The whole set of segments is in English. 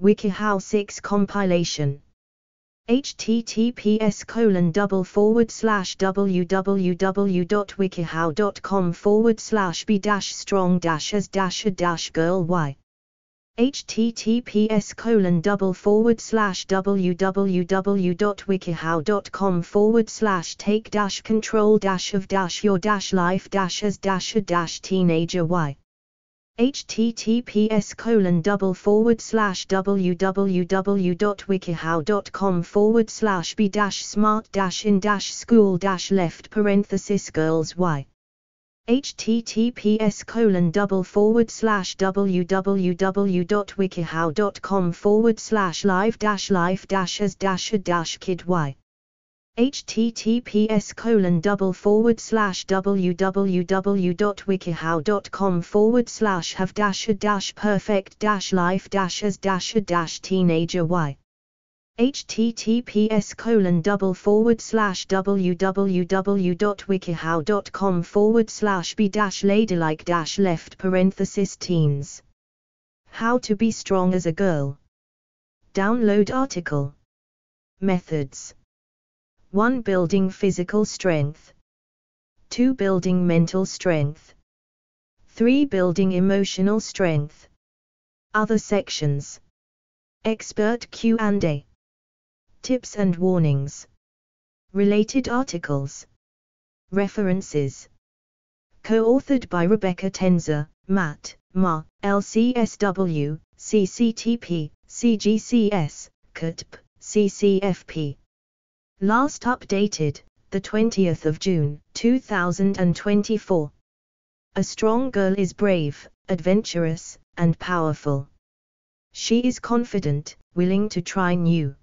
WikiHow 6 compilation. https colon double forward slash www.wikihow.com forward slash b dash strong dash as dash a dash girl y https colon double forward slash www.wikihow.com forward slash take dash control dash of dash your dash life dash as dash a dash teenager y https colon double forward slash www.wikihow.com forward slash b dash smart dash in dash school dash left parenthesis girls y. https colon double forward slash www.wikihow.com forward slash live dash life dash as dash a dash kid y https colon double forward slash www.wikihow.com forward slash have dash a dash perfect dash life dash as dash a dash teenager y https colon double forward slash www.wikihow.com forward slash b dash ladylike dash left parenthesis teens. How to be strong as a girl. Download article. Methods 1. Building physical strength. 2. Building mental strength. 3. Building emotional strength. Other sections. Expert Q&A Tips and warnings. Related articles. References. Co-authored by Rebecca Tenzer, Matt, Ma, LCSW, CCTP, CGCS, CUTP, CCFP. Last updated, the 20th of June, 2024. A strong girl is brave, adventurous, and powerful. She is confident, willing to try new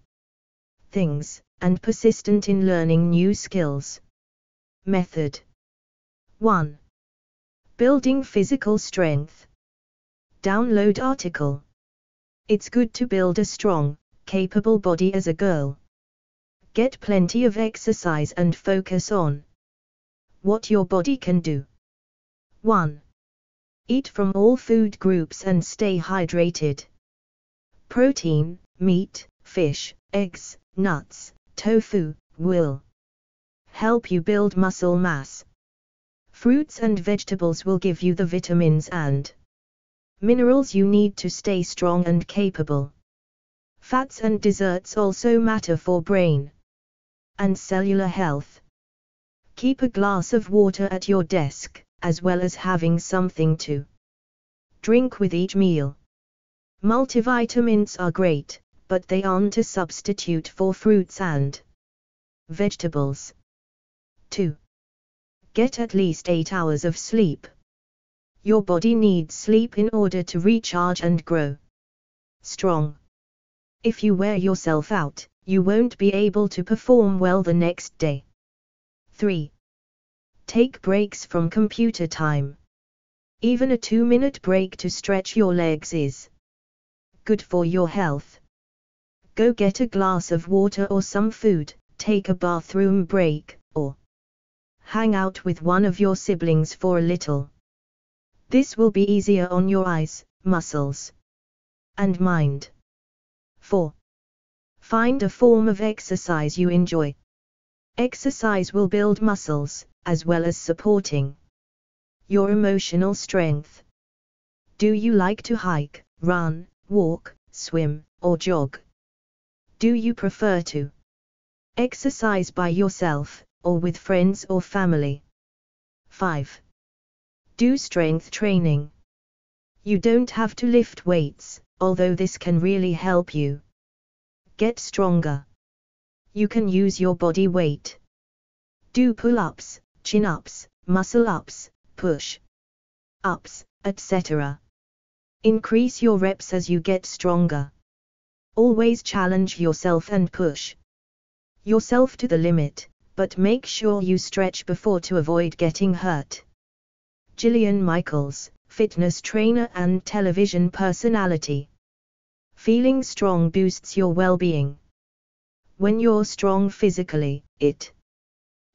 things, and persistent in learning new skills. Method 1. Building physical strength. Download article. It's good to build a strong, capable body as a girl. Get plenty of exercise and focus on what your body can do. 1. Eat from all food groups and stay hydrated. Protein, meat, fish, eggs, nuts, tofu, will help you build muscle mass. Fruits and vegetables will give you the vitamins and minerals you need to stay strong and capable. Fats and desserts also matter for brain and cellular health. Keep a glass of water at your desk, as well as having something to drink with each meal. Multivitamins are great, but they aren't a substitute for fruits and vegetables. 2. Get at least 8 hours of sleep. Your body needs sleep in order to recharge and grow strong. If you wear yourself out, you won't be able to perform well the next day. 3. Take breaks from computer time. Even a 2 minute break to stretch your legs is good for your health go get a glass of water or some food, take a bathroom break, or hang out with one of your siblings for a little. This will be easier on your eyes, muscles, and mind. 4. Find a form of exercise you enjoy. Exercise will build muscles, as well as supporting your emotional strength. Do you like to hike, run, walk, swim, or jog? Do you prefer to exercise by yourself, or with friends or family? 5. Do strength training. You don't have to lift weights, although this can really help you get stronger. You can use your body weight. Do pull ups, chin ups, muscle ups, push ups, etc. Increase your reps as you get stronger. Always challenge yourself and push yourself to the limit, but make sure you stretch before to avoid getting hurt. Jillian Michaels, fitness trainer and television personality. Feeling strong boosts your well being. When you're strong physically, it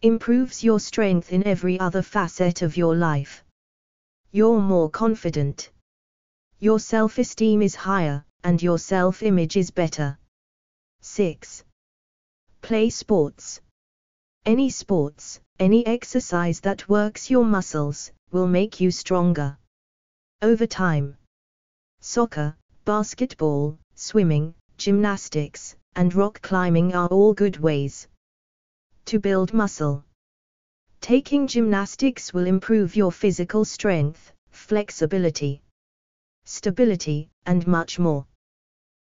improves your strength in every other facet of your life. You're more confident. Your self esteem is higher, and your self image is better. 6. Play sports. Any sports, any exercise that works your muscles, will make you stronger. Over time. Soccer, basketball, swimming, gymnastics, and rock climbing are all good ways to build muscle. Taking gymnastics will improve your physical strength, flexibility, stability, and much more.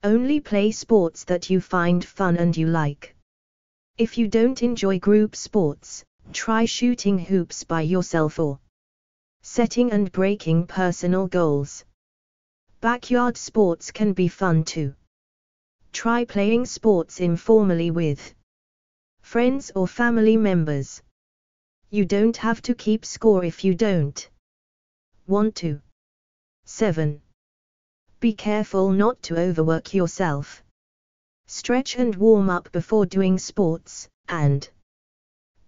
Only play sports that you find fun and you like. If you don't enjoy group sports, try shooting hoops by yourself or setting and breaking personal goals. Backyard sports can be fun too. Try playing sports informally with friends or family members. You don't have to keep score if you don't want to. 7. Be careful not to overwork yourself. Stretch and warm up before doing sports, and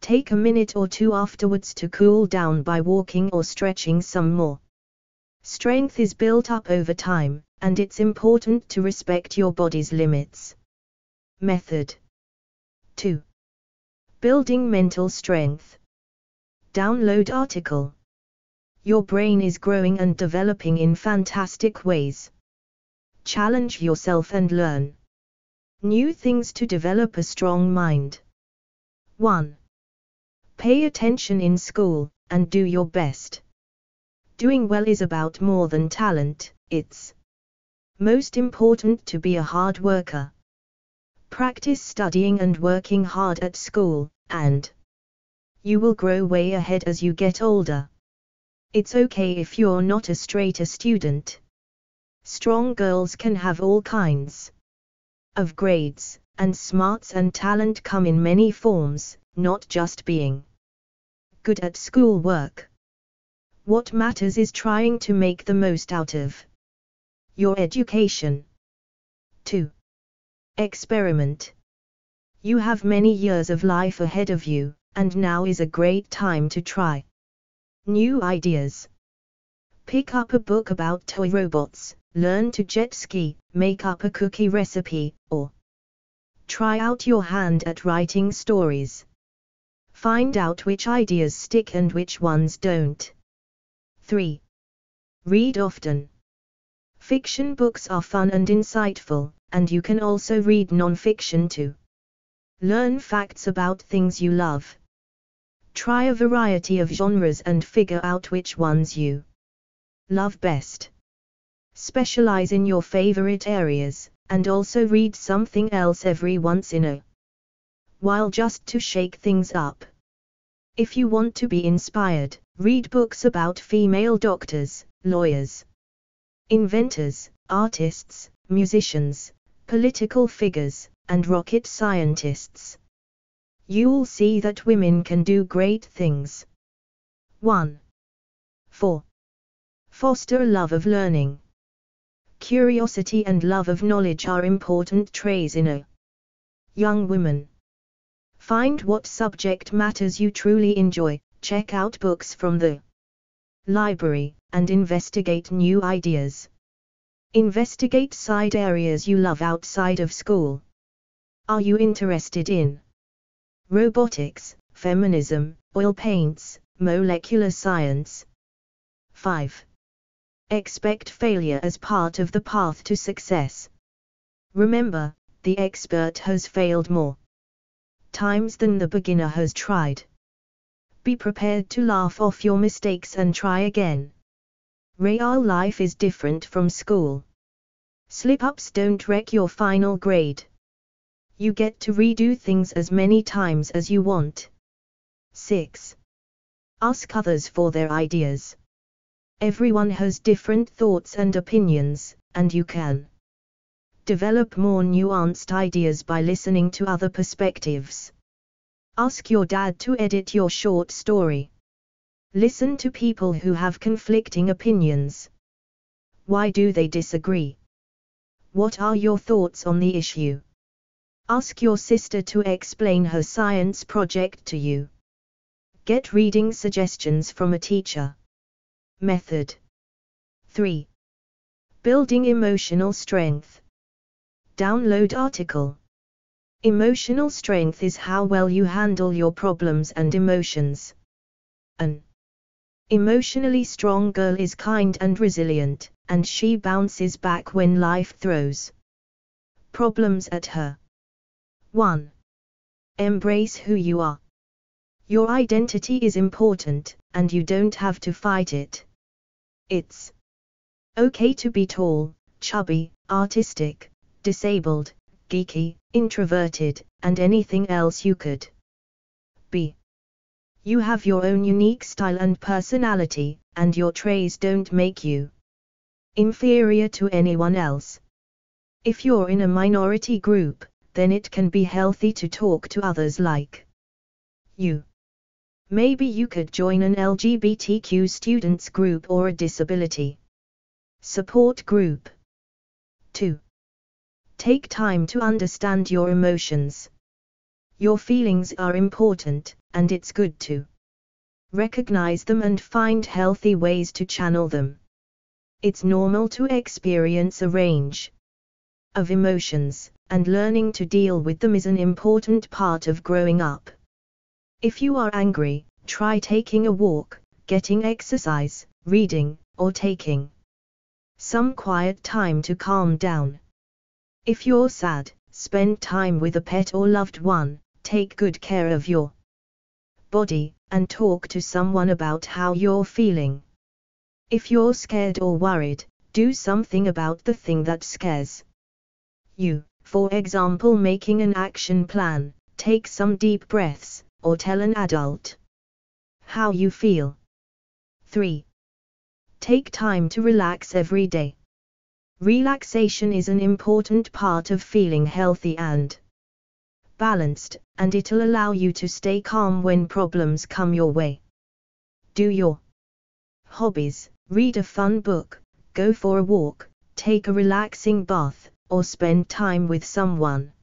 take a minute or two afterwards to cool down by walking or stretching some more. Strength is built up over time, and it's important to respect your body's limits. Method 2. Building mental strength. Download article. Your brain is growing and developing in fantastic ways. Challenge yourself and learn new things to develop a strong mind. 1. Pay attention in school, and do your best. Doing well is about more than talent, it's most important to be a hard worker. Practice studying and working hard at school, and you will grow way ahead as you get older. It's okay if you're not a straight A student. Strong girls can have all kinds of grades, and smarts and talent come in many forms, not just being good at school work. What matters is trying to make the most out of your education. 2. Experiment. You have many years of life ahead of you, and now is a great time to try new ideas. Pick up a book about toy robots, learn to jet ski, make up a cookie recipe, or try out your hand at writing stories. Find out which ideas stick and which ones don't. 3. Read often. Fiction books are fun and insightful, and you can also read non-fiction too. Learn facts about things you love. Try a variety of genres and figure out which ones you love best. Specialize in your favorite areas, and also read something else every once in a while just to shake things up. If you want to be inspired, read books about female doctors, lawyers, inventors, artists, musicians, political figures, and rocket scientists. You'll see that women can do great things. 1. 4. Foster a love of learning. Curiosity and love of knowledge are important traits in a young woman. Find what subject matters you truly enjoy, check out books from the library, and investigate new ideas. Investigate side areas you love outside of school. Are you interested in robotics, feminism, oil paints, molecular science? 5. Expect failure as part of the path to success. Remember, the expert has failed more times than the beginner has tried. Be prepared to laugh off your mistakes and try again. Real life is different from school. Slip ups don't wreck your final grade. You get to redo things as many times as you want. 6. Ask others for their ideas. Everyone has different thoughts and opinions, and you can develop more nuanced ideas by listening to other perspectives. Ask your dad to edit your short story. Listen to people who have conflicting opinions. Why do they disagree? What are your thoughts on the issue? Ask your sister to explain her science project to you. Get reading suggestions from a teacher. Method 3. Building emotional strength. Download article. Emotional strength is how well you handle your problems and emotions. An emotionally strong girl is kind and resilient, and she bounces back when life throws problems at her. 1. Embrace who you are. Your identity is important, and you don't have to fight it. It's okay to be tall, chubby, artistic, disabled, geeky, introverted, and anything else you could be. You have your own unique style and personality, and your traits don't make you inferior to anyone else. If you're in a minority group, then it can be healthy to talk to others like you. Maybe you could join an LGBTQ students group or a disability support group. 2. Take time to understand your emotions. Your feelings are important, and it's good to recognize them and find healthy ways to channel them. It's normal to experience a range of emotions, and learning to deal with them is an important part of growing up. If you are angry, try taking a walk, getting exercise, reading, or taking some quiet time to calm down. If you're sad, spend time with a pet or loved one, take good care of your body, and talk to someone about how you're feeling. If you're scared or worried, do something about the thing that scares you, for example, making an action plan, take some deep breaths, or tell an adult how you feel. 3. Take time to relax every day. Relaxation is an important part of feeling healthy and balanced, and it'll allow you to stay calm when problems come your way. Do your hobbies, read a fun book, go for a walk, take a relaxing bath, or spend time with someone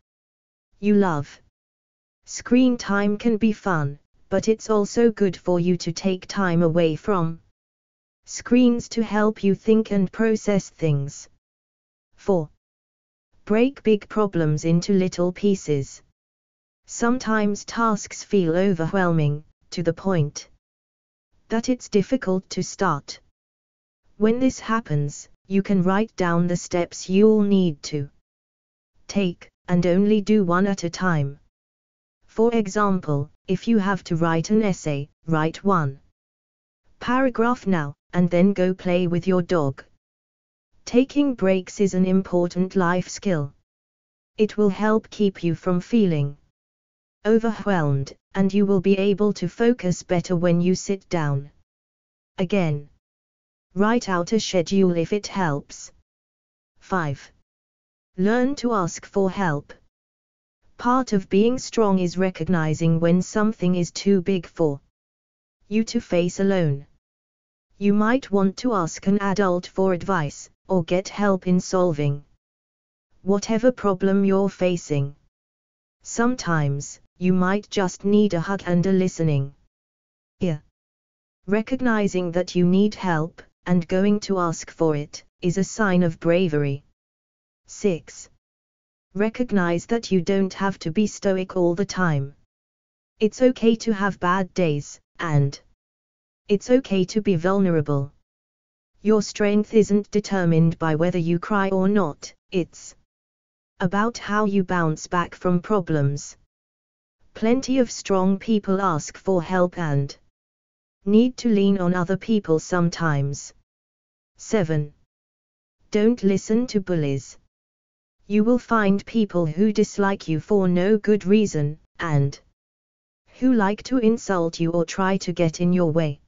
you love. Screen time can be fun, but it's also good for you to take time away from screens to help you think and process things. 4. Break big problems into little pieces. Sometimes tasks feel overwhelming, to the point that it's difficult to start. When this happens, you can write down the steps you'll need to take, and only do one at a time. For example, if you have to write an essay, write one paragraph now, and then go play with your dog. Taking breaks is an important life skill. It will help keep you from feeling overwhelmed, and you will be able to focus better when you sit down. Again. Write out a schedule if it helps. 5. Learn to ask for help. Part of being strong is recognizing when something is too big for you to face alone. You might want to ask an adult for advice, or get help in solving whatever problem you're facing. Sometimes, you might just need a hug and a listening ear. Recognizing that you need help, and going to ask for it, is a sign of bravery. 6. Recognize that you don't have to be stoic all the time. It's okay to have bad days, and it's okay to be vulnerable. Your strength isn't determined by whether you cry or not, it's about how you bounce back from problems. Plenty of strong people ask for help and need to lean on other people sometimes. 7. Don't listen to bullies. You will find people who dislike you for no good reason, and who like to insult you or try to get in your way.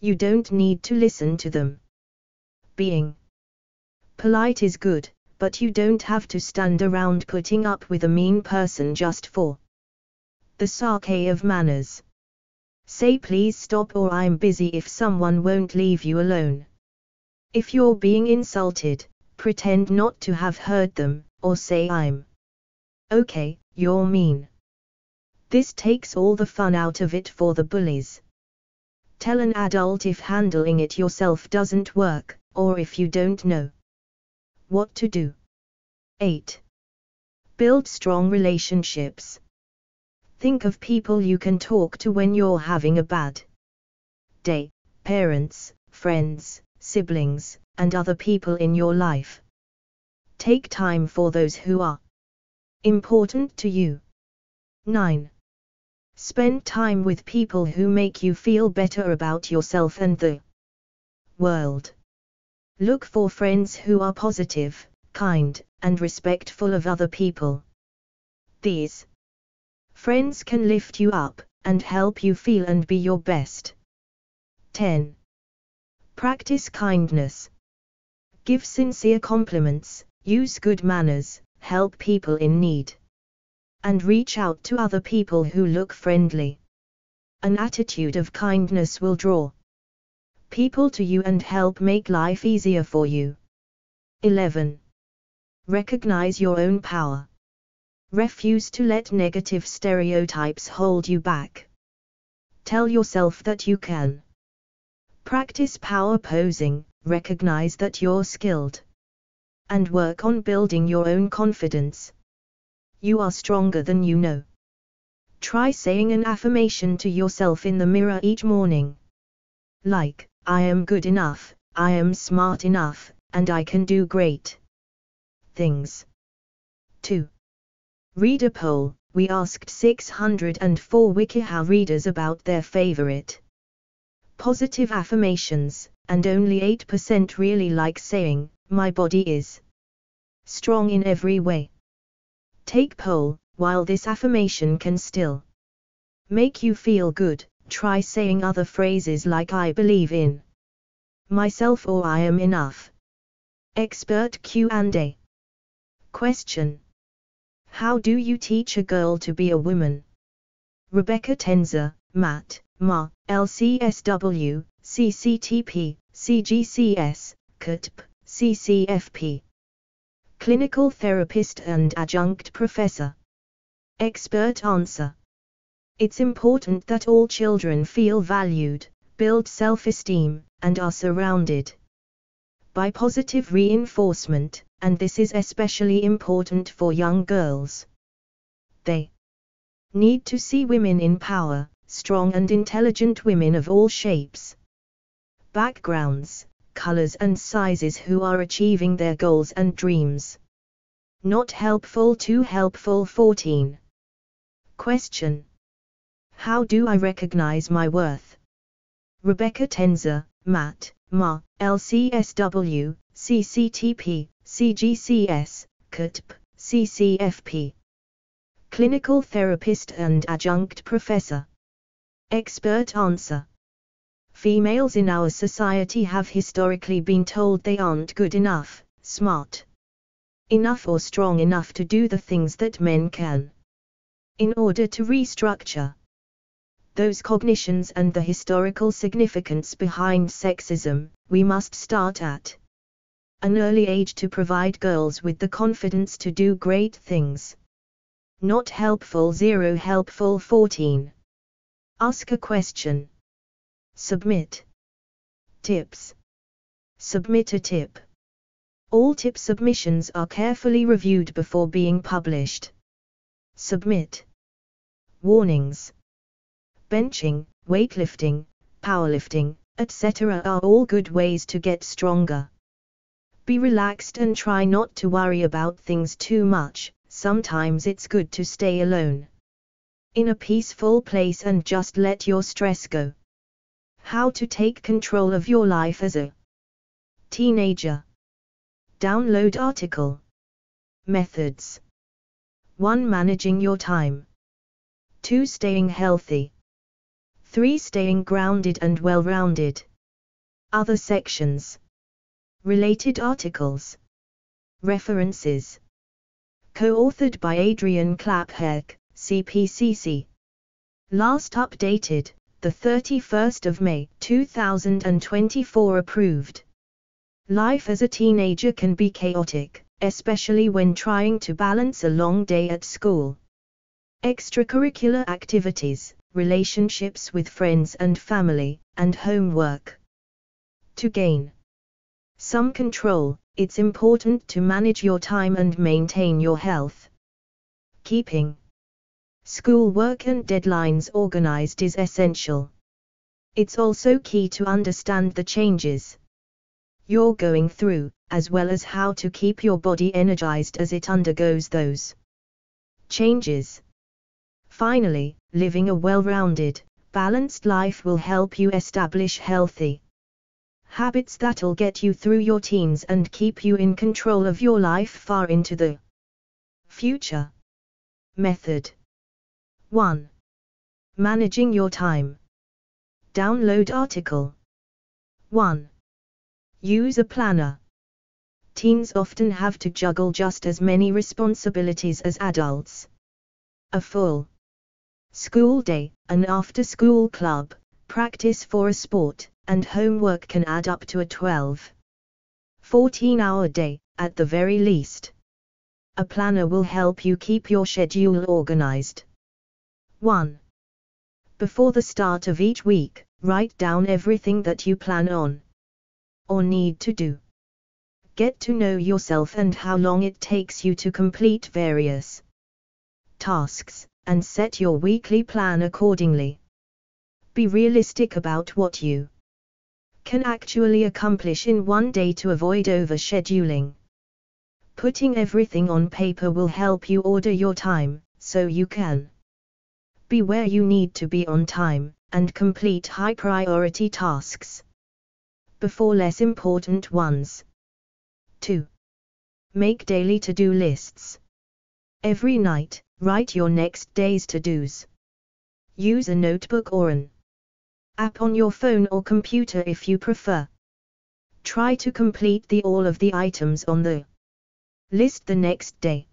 You don't need to listen to them. Being polite is good, but you don't have to stand around putting up with a mean person just for the sake of manners. Say please stop or I'm busy if someone won't leave you alone. If you're being insulted, pretend not to have heard them, or say I'm okay, you're mean. This takes all the fun out of it for the bullies. Tell an adult if handling it yourself doesn't work, or if you don't know what to do. 8. Build strong relationships. Think of people you can talk to when you're having a bad day parents, friends, siblings, and other people in your life. Take time for those who are important to you. 9. Spend time with people who make you feel better about yourself and the world. Look for friends who are positive, kind, and respectful of other people. These friends can lift you up and help you feel and be your best. 10. Practice kindness. Give sincere compliments, use good manners, help people in need. And reach out to other people who look friendly. An attitude of kindness will draw people to you and help make life easier for you. 11. Recognize your own power. Refuse to let negative stereotypes hold you back. Tell yourself that you can. Practice power posing, recognize that you're skilled. And work on building your own confidence. You are stronger than you know. Try saying an affirmation to yourself in the mirror each morning. Like, I am good enough, I am smart enough, and I can do great things. 2. Read a poll. We asked 604 WikiHow readers about their favorite positive affirmations, and only 8% really like saying, My body is strong in every way. Take poll, while this affirmation can still make you feel good, try saying other phrases like I believe in myself or I am enough. Expert Q&A Question How do you teach a girl to be a woman? Rebecca Tenzer, Matt, Ma, LCSW, CCTP, CGCS, CUTP, CCFP. Clinical therapist and adjunct professor. Expert answer. It's important that all children feel valued, build self-esteem, and are surrounded by positive reinforcement, and this is especially important for young girls. They need to see women in power, strong and intelligent women of all shapes, backgrounds, colors and sizes who are achieving their goals and dreams. Not helpful too helpful 14. Question. How do I recognize my worth? Rebecca Tenzer, Matt, Ma, LCSW, CCTP, CGCS, CUTP, CCFP. Clinical therapist and adjunct professor. Expert answer. Females in our society have historically been told they aren't good enough, smart enough or strong enough to do the things that men can. In order to restructure those cognitions and the historical significance behind sexism, we must start at an early age to provide girls with the confidence to do great things. Not helpful 0 helpful 14. Ask a question. Submit. Tips. Submit a tip. All tip submissions are carefully reviewed before being published. Submit. Warnings benching, weightlifting, powerlifting, etc. are all good ways to get stronger. Be relaxed and try not to worry about things too much, sometimes it's good to stay alone. In a peaceful place and just let your stress go. How to take control of your life as a teenager. Download article. Methods 1. Managing your time. 2. Staying healthy. 3. Staying grounded and well-rounded. Other sections. Related articles. References. Co-authored by Adrian Klapheck, CPCC. Last updated, the 31st of May, 2024 approved. Life as a teenager can be chaotic, especially when trying to balance a long day at school. Extracurricular activities, relationships with friends and family, and homework. To gain some control, it's important to manage your time and maintain your health. Keeping schoolwork and deadlines organized is essential. It's also key to understand the changes you're going through, as well as how to keep your body energized as it undergoes those changes. Finally, living a well rounded, balanced life will help you establish healthy habits that'll get you through your teens and keep you in control of your life far into the future. Method 1. Managing your time. Download article 1. Use a planner. Teens often have to juggle just as many responsibilities as adults. A full school day, an after school club, practice for a sport, and homework can add up to a 12 14 hour day, at the very least. A planner will help you keep your schedule organized. 1. Before the start of each week, write down everything that you plan on or need to do. Get to know yourself and how long it takes you to complete various tasks, and set your weekly plan accordingly. Be realistic about what you can actually accomplish in one day to avoid overscheduling. Putting everything on paper will help you order your time, so you can be where you need to be on time, and complete high priority tasks before less important ones. 2. Make daily to do lists. Every night, write your next day's to dos. Use a notebook or an app on your phone or computer if you prefer. Try to complete the all of the items on the list the next day.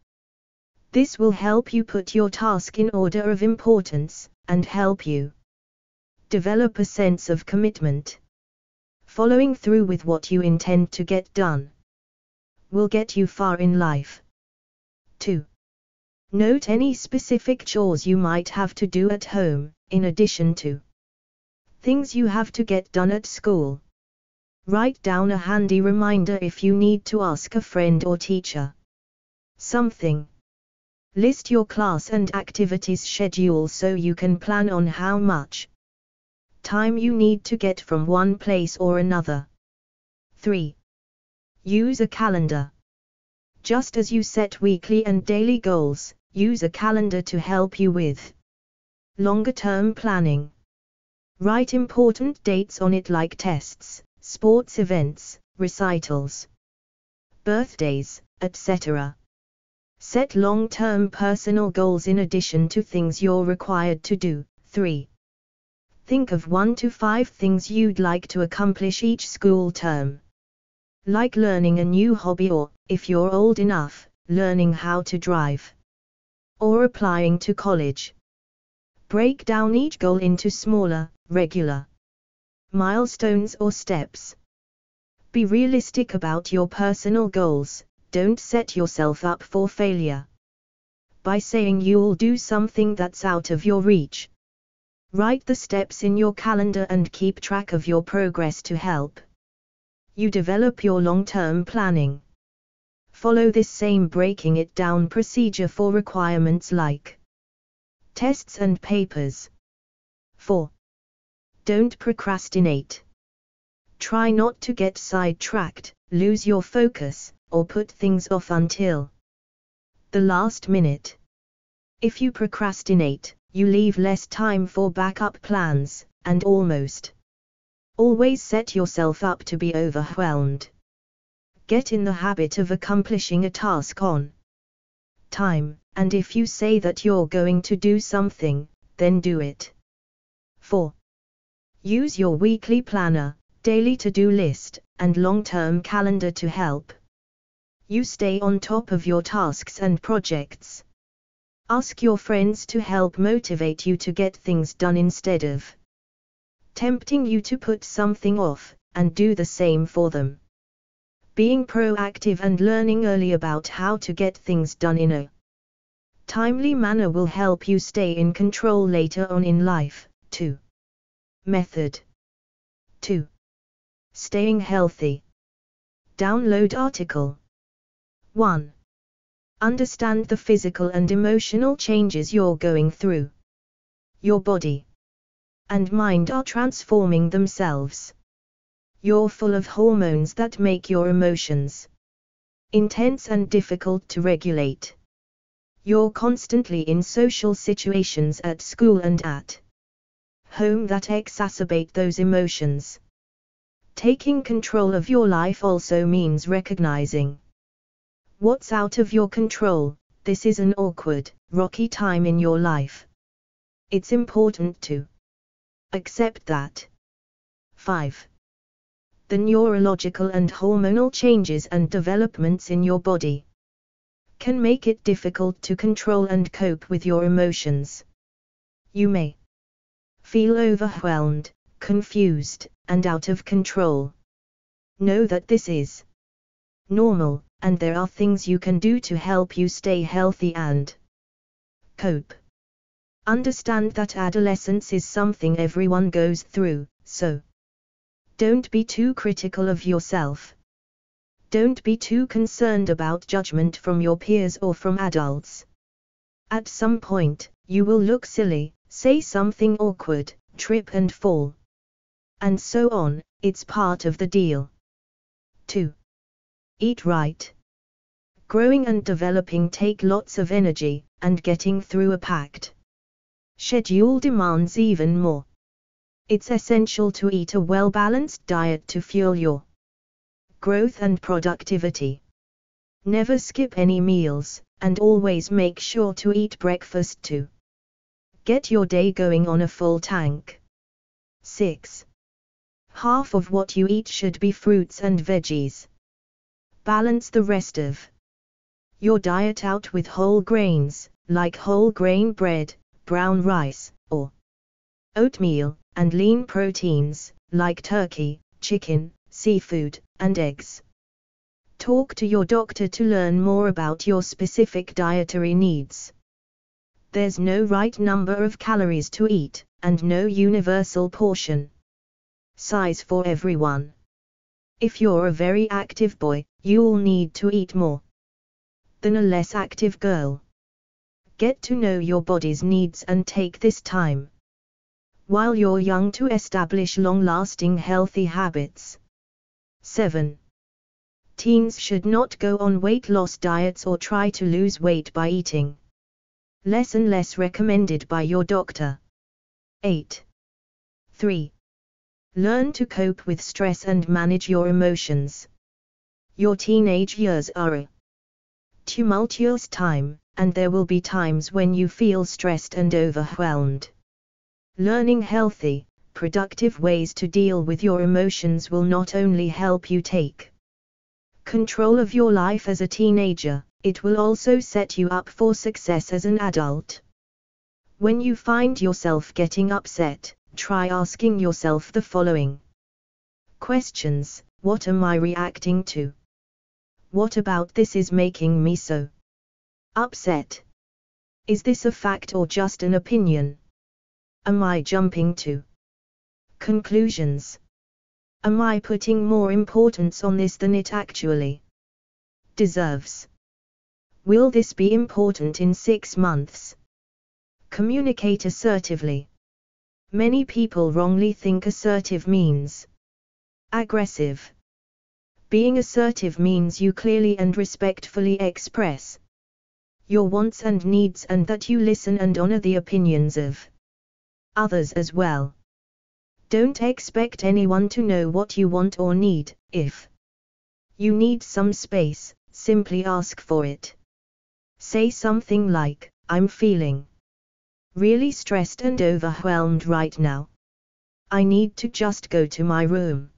This will help you put your task in order of importance, and help you develop a sense of commitment. Following through with what you intend to get done will get you far in life. 2. Note any specific chores you might have to do at home, in addition to things you have to get done at school. Write down a handy reminder if you need to ask a friend or teacher something. List your class and activities schedule so you can plan on how much time you need to get from one place or another. 3. Use a calendar. Just as you set weekly and daily goals, use a calendar to help you with longer term planning. Write important dates on it like tests, sports events, recitals, birthdays, etc. Set long term personal goals in addition to things you're required to do. 3. Think of one to five things you'd like to accomplish each school term. Like learning a new hobby or, if you're old enough, learning how to drive. Or applying to college. Break down each goal into smaller, regular milestones or steps. Be realistic about your personal goals, don't set yourself up for failure. By saying you'll do something that's out of your reach, Write the steps in your calendar and keep track of your progress to help you develop your long term planning. Follow this same breaking it down procedure for requirements like tests and papers. 4. Don't procrastinate. Try not to get sidetracked, lose your focus, or put things off until the last minute. If you procrastinate, you leave less time for backup plans, and almost always set yourself up to be overwhelmed. Get in the habit of accomplishing a task on time, and if you say that you're going to do something, then do it. 4. Use your weekly planner, daily to do list, and long term calendar to help you stay on top of your tasks and projects. Ask your friends to help motivate you to get things done instead of tempting you to put something off, and do the same for them. Being proactive and learning early about how to get things done in a timely manner will help you stay in control later on in life, too. Method 2. Staying healthy. Download article 1. Understand the physical and emotional changes you're going through. Your body and mind are transforming themselves. You're full of hormones that make your emotions intense and difficult to regulate. You're constantly in social situations at school and at home that exacerbate those emotions. Taking control of your life also means recognizing what's out of your control. This is an awkward, rocky time in your life. It's important to accept that. 5. The neurological and hormonal changes and developments in your body can make it difficult to control and cope with your emotions. You may feel overwhelmed, confused, and out of control. Know that this is normal, and there are things you can do to help you stay healthy and cope. Understand that adolescence is something everyone goes through, so don't be too critical of yourself. Don't be too concerned about judgment from your peers or from adults. At some point, you will look silly, say something awkward, trip and fall. And so on, it's part of the deal. 2. Eat right. Growing and developing take lots of energy, and getting through a packed schedule demands even more. It's essential to eat a well balanced diet to fuel your growth and productivity. Never skip any meals, and always make sure to eat breakfast too. Get your day going on a full tank. 6. Half of what you eat should be fruits and veggies. Balance the rest of your diet out with whole grains, like whole grain bread, brown rice, or oatmeal, and lean proteins, like turkey, chicken, seafood, and eggs. Talk to your doctor to learn more about your specific dietary needs. There's no right number of calories to eat, and no universal portion size for everyone. If you're a very active boy, you'll need to eat more than a less active girl. Get to know your body's needs and take this time while you're young to establish long-lasting healthy habits. 7. Teens should not go on weight loss diets or try to lose weight by eating less and less recommended by your doctor. 8. 3. Learn to cope with stress and manage your emotions. Your teenage years are a tumultuous time, and there will be times when you feel stressed and overwhelmed. Learning healthy, productive ways to deal with your emotions will not only help you take control of your life as a teenager, it will also set you up for success as an adult. When you find yourself getting upset, try asking yourself the following questions What am I reacting to? What about this is making me so upset? Is this a fact or just an opinion? Am I jumping to conclusions? Am I putting more importance on this than it actually deserves? Will this be important in six months? Communicate assertively. Many people wrongly think assertive means aggressive. Being assertive means you clearly and respectfully express your wants and needs and that you listen and honor the opinions of others as well. Don't expect anyone to know what you want or need, if you need some space, simply ask for it. Say something like, I'm feeling really stressed and overwhelmed right now. I need to just go to my room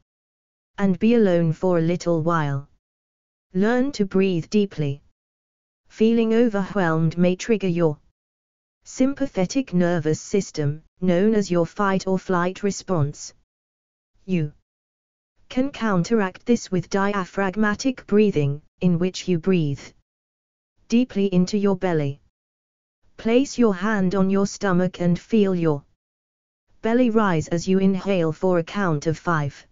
and be alone for a little while. Learn to breathe deeply. Feeling overwhelmed may trigger your sympathetic nervous system, known as your fight or flight response. You can counteract this with diaphragmatic breathing, in which you breathe deeply into your belly. Place your hand on your stomach and feel your belly rise as you inhale for a count of 5.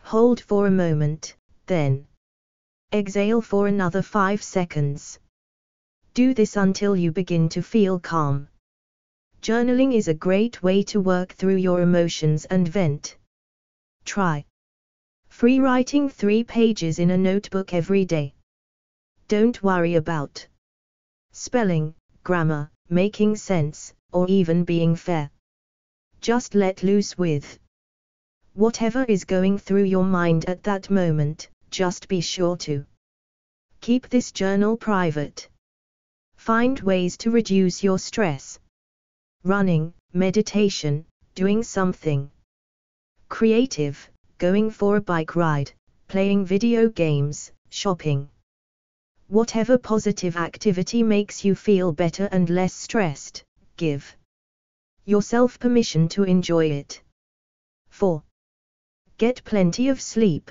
Hold for a moment, then exhale for another 5 seconds. Do this until you begin to feel calm. Journaling is a great way to work through your emotions and vent. Try free writing three pages in a notebook every day. Don't worry about spelling, grammar, making sense, or even being fair. Just let loose with whatever is going through your mind at that moment, just be sure to keep this journal private. Find ways to reduce your stress. Running, meditation, doing something creative, going for a bike ride, playing video games, shopping. Whatever positive activity makes you feel better and less stressed, give yourself permission to enjoy it. 4. Get plenty of sleep.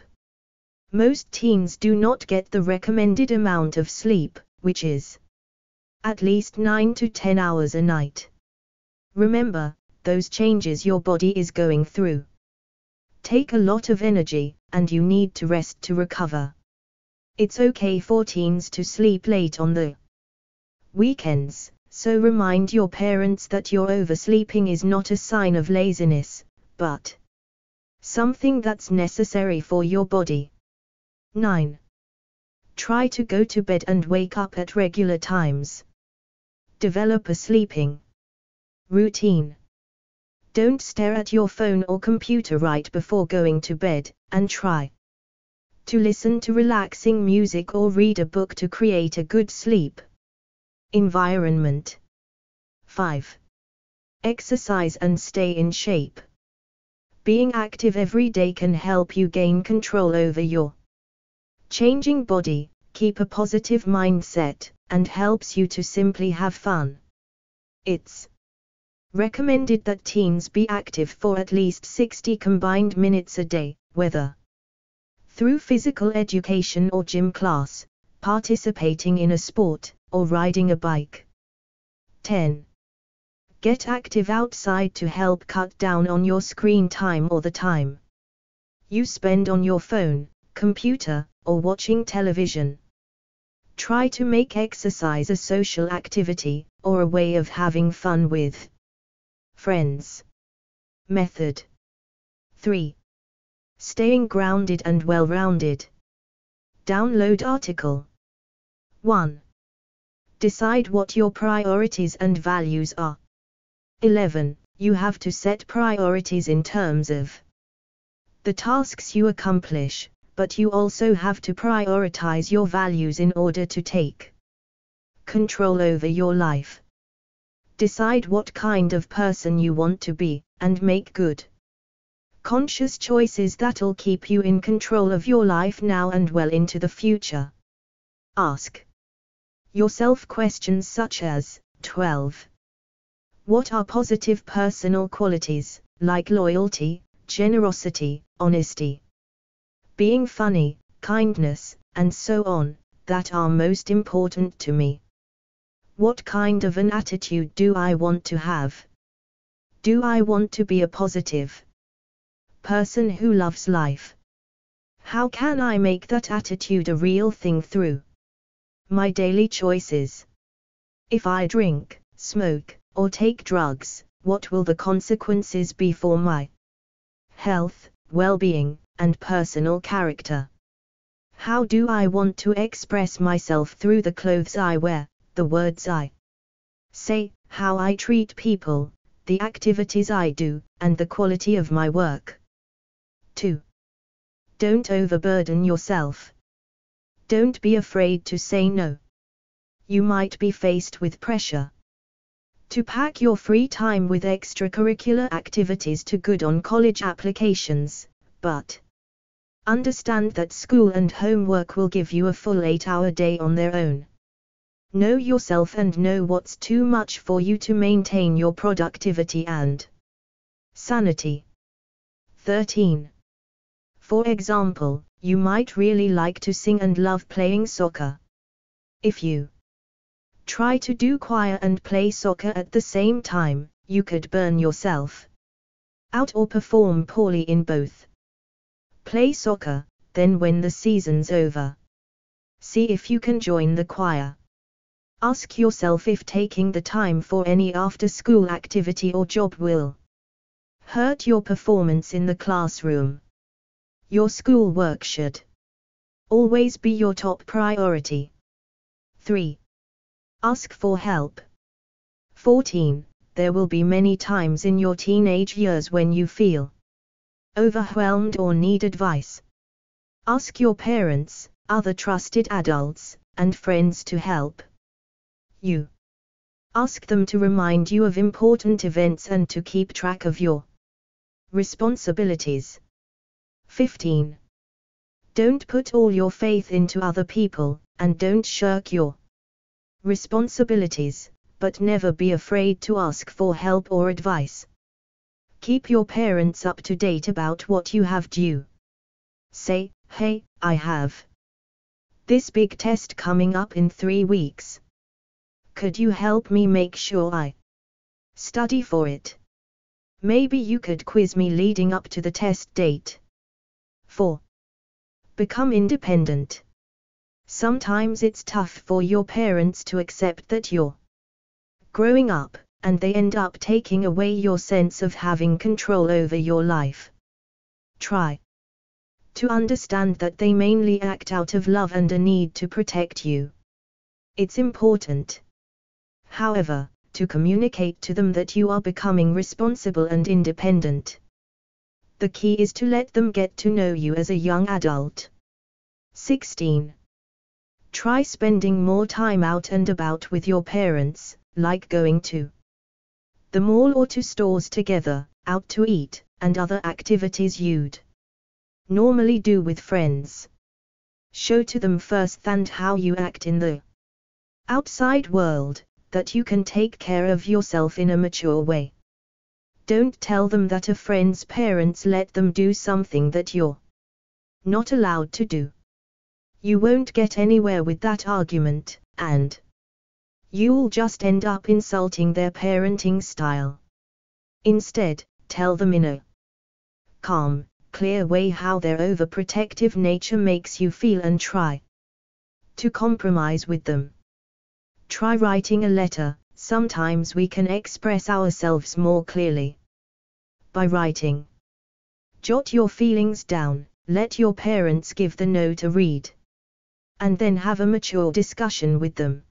Most teens do not get the recommended amount of sleep, which is at least 9 to 10 hours a night. Remember, those changes your body is going through take a lot of energy, and you need to rest to recover. It's okay for teens to sleep late on the weekends, so remind your parents that your oversleeping is not a sign of laziness, but something that's necessary for your body. 9. Try to go to bed and wake up at regular times. Develop a sleeping routine. Don't stare at your phone or computer right before going to bed, and try to listen to relaxing music or read a book to create a good sleep. Environment 5. Exercise and stay in shape. Being active every day can help you gain control over your changing body, keep a positive mindset, and helps you to simply have fun. It's recommended that teens be active for at least 60 combined minutes a day, whether through physical education or gym class, participating in a sport, or riding a bike. 10. Get active outside to help cut down on your screen time or the time you spend on your phone, computer, or watching television. Try to make exercise a social activity, or a way of having fun with friends. Method 3. Staying grounded and well rounded. Download article 1. Decide what your priorities and values are. 11. You have to set priorities in terms of the tasks you accomplish, but you also have to prioritize your values in order to take control over your life. Decide what kind of person you want to be, and make good conscious choices that'll keep you in control of your life now and well into the future. Ask yourself questions such as 12. What are positive personal qualities, like loyalty, generosity, honesty, being funny, kindness, and so on, that are most important to me? What kind of an attitude do I want to have? Do I want to be a positive person who loves life? How can I make that attitude a real thing through my daily choices. If I drink, smoke, or take drugs, what will the consequences be for my health, well-being, and personal character? How do I want to express myself through the clothes I wear, the words I say, how I treat people, the activities I do, and the quality of my work? 2. Don't overburden yourself. Don't be afraid to say no. You might be faced with pressure. To pack your free time with extracurricular activities to good on college applications, but understand that school and homework will give you a full 8 hour day on their own. Know yourself and know what's too much for you to maintain your productivity and sanity. 13. For example, you might really like to sing and love playing soccer. If you try to do choir and play soccer at the same time, you could burn yourself out or perform poorly in both. Play soccer, then when the season's over. See if you can join the choir. Ask yourself if taking the time for any after school activity or job will hurt your performance in the classroom. Your schoolwork should always be your top priority. 3. Ask for help. 14. There will be many times in your teenage years when you feel overwhelmed or need advice. Ask your parents, other trusted adults, and friends to help you. Ask them to remind you of important events and to keep track of your responsibilities. 15. Don't put all your faith into other people, and don't shirk your responsibilities, but never be afraid to ask for help or advice. Keep your parents up to date about what you have due. Say, hey, I have this big test coming up in three weeks. Could you help me make sure I study for it? Maybe you could quiz me leading up to the test date. 4. Become independent. Sometimes it's tough for your parents to accept that you're growing up, and they end up taking away your sense of having control over your life. Try to understand that they mainly act out of love and a need to protect you. It's important however, to communicate to them that you are becoming responsible and independent. The key is to let them get to know you as a young adult. 16. Try spending more time out and about with your parents, like going to the mall or to stores together, out to eat, and other activities you'd normally do with friends. Show to them first firsthand how you act in the outside world, that you can take care of yourself in a mature way. Don't tell them that a friend's parents let them do something that you're not allowed to do. You won't get anywhere with that argument, and you'll just end up insulting their parenting style. Instead, tell them in a calm, clear way how their overprotective nature makes you feel and try to compromise with them. Try writing a letter, sometimes we can express ourselves more clearly. By writing. Jot your feelings down, let your parents give the note a read. And then have a mature discussion with them.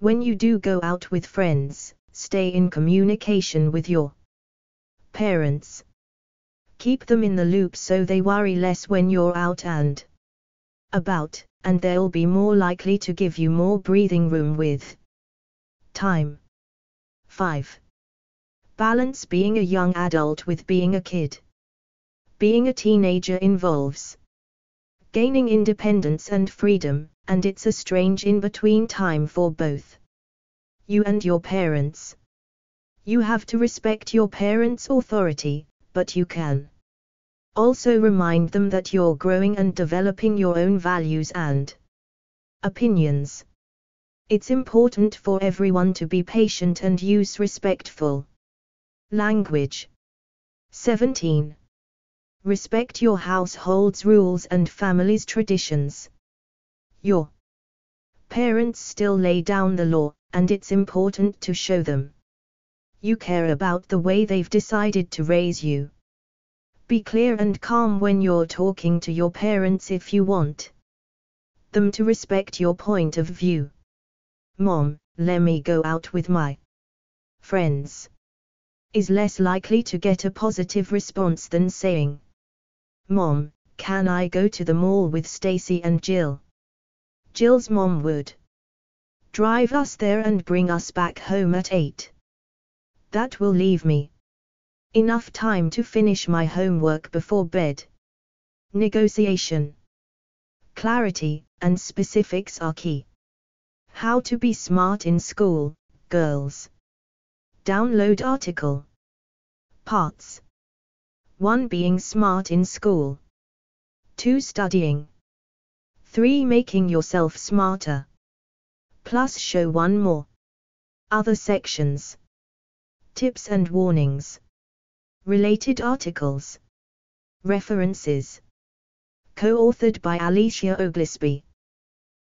When you do go out with friends, stay in communication with your parents. Keep them in the loop so they worry less when you're out and about and they'll be more likely to give you more breathing room with time. 5. Balance being a young adult with being a kid. Being a teenager involves gaining independence and freedom, and it's a strange in between time for both you and your parents. You have to respect your parents' authority, but you can also remind them that you're growing and developing your own values and opinions. It's important for everyone to be patient and use respectful language. 17. Respect your household's rules and family's traditions. Your parents still lay down the law, and it's important to show them you care about the way they've decided to raise you. Be clear and calm when you're talking to your parents if you want them to respect your point of view. Mom, let me go out with my friends. Is less likely to get a positive response than saying, Mom, can I go to the mall with Stacy and Jill? Jill's mom would drive us there and bring us back home at 8. That will leave me Enough time to finish my homework before bed. Negotiation. Clarity and specifics are key. How to be smart in school, girls. Download article. Parts 1. Being smart in school. 2. Studying. 3. Making yourself smarter. Plus show one more. Other sections. Tips and warnings. Related articles. References. Co-authored by Alicia Oglesby.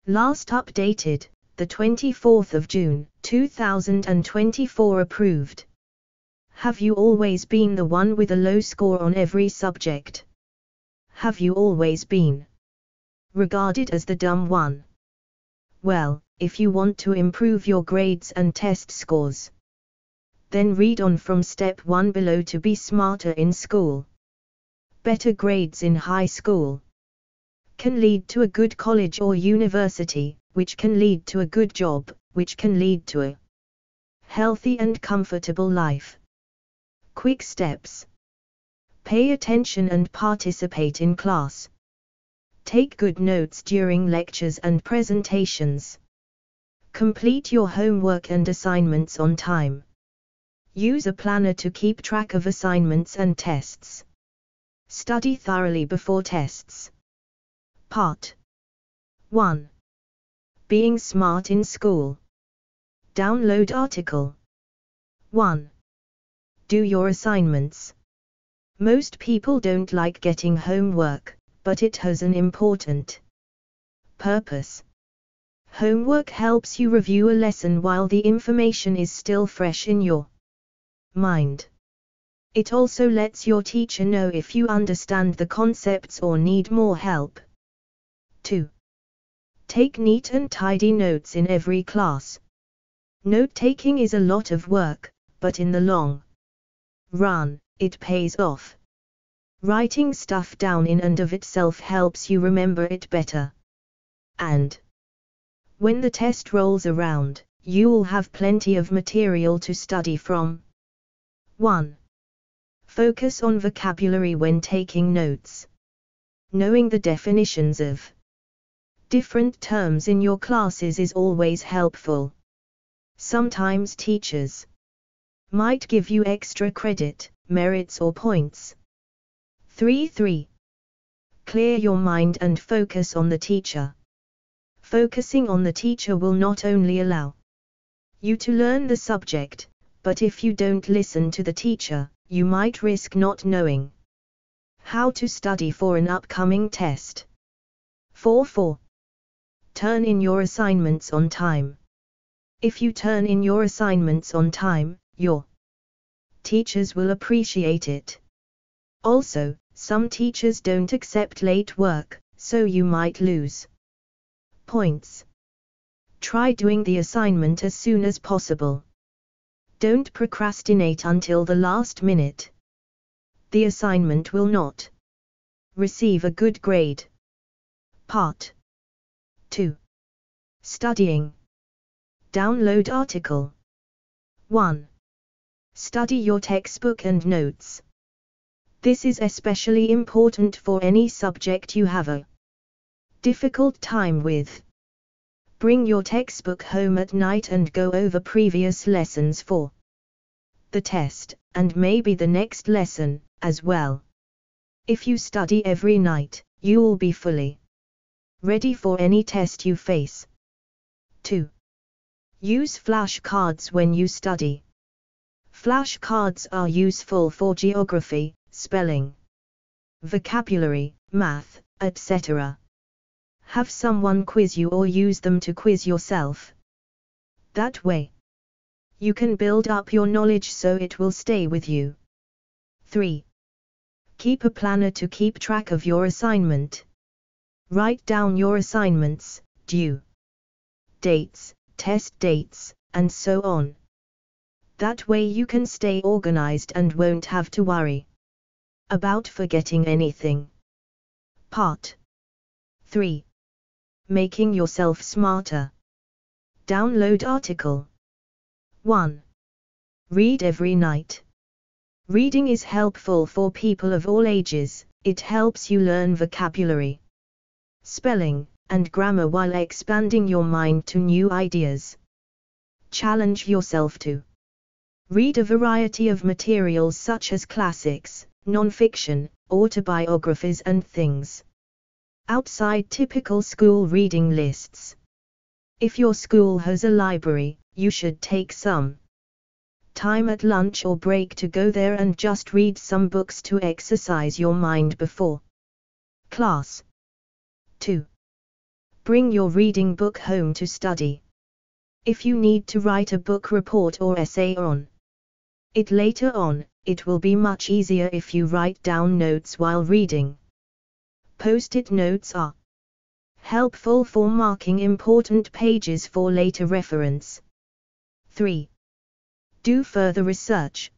Last updated, the 24th of June, 2024 approved. Have you always been the one with a low score on every subject? Have you always been regarded as the dumb one? Well, if you want to improve your grades and test scores, then read on from step 1 below to be smarter in school. Better grades in high school can lead to a good college or university, which can lead to a good job, which can lead to a healthy and comfortable life. Quick steps. Pay attention and participate in class. Take good notes during lectures and presentations. Complete your homework and assignments on time. Use a planner to keep track of assignments and tests. Study thoroughly before tests. Part 1. Being smart in school. Download article 1. Do your assignments. Most people don't like getting homework, but it has an important purpose. Homework helps you review a lesson while the information is still fresh in your mind. It also lets your teacher know if you understand the concepts or need more help. 2. Take neat and tidy notes in every class. Note taking is a lot of work, but in the long run, it pays off. Writing stuff down in and of itself helps you remember it better. And when the test rolls around, you'll have plenty of material to study from. 1. Focus on vocabulary when taking notes. Knowing the definitions of different terms in your classes is always helpful. Sometimes teachers might give you extra credit, merits or points. 3. 3. Clear your mind and focus on the teacher. Focusing on the teacher will not only allow you to learn the subject, but if you don't listen to the teacher, you might risk not knowing how to study for an upcoming test. 4. 4. Turn in your assignments on time. If you turn in your assignments on time, your teachers will appreciate it. Also, some teachers don't accept late work, so you might lose points. Try doing the assignment as soon as possible. Don't procrastinate until the last minute. The assignment will not receive a good grade. Part 2. Studying. Download article. 1. Study your textbook and notes. This is especially important for any subject you have a difficult time with. Bring your textbook home at night and go over previous lessons for the test, and maybe the next lesson, as well. If you study every night, you will be fully ready for any test you face. 2. Use flashcards when you study. Flashcards are useful for geography, spelling, vocabulary, math, etc. Have someone quiz you or use them to quiz yourself. That way, you can build up your knowledge so it will stay with you. 3. Keep a planner to keep track of your assignment. Write down your assignments, due dates, test dates, and so on. That way you can stay organized and won't have to worry about forgetting anything. Part 3. Making yourself smarter. Download article 1. Read every night. Reading is helpful for people of all ages, it helps you learn vocabulary spelling, and grammar while expanding your mind to new ideas. Challenge yourself to read a variety of materials such as classics, non-fiction, autobiographies and things outside typical school reading lists. If your school has a library, you should take some time at lunch or break to go there and just read some books to exercise your mind before class. 2. Bring your reading book home to study. If you need to write a book report or essay on it later on, it will be much easier if you write down notes while reading. Post-it notes are helpful for marking important pages for later reference. 3. Do further research.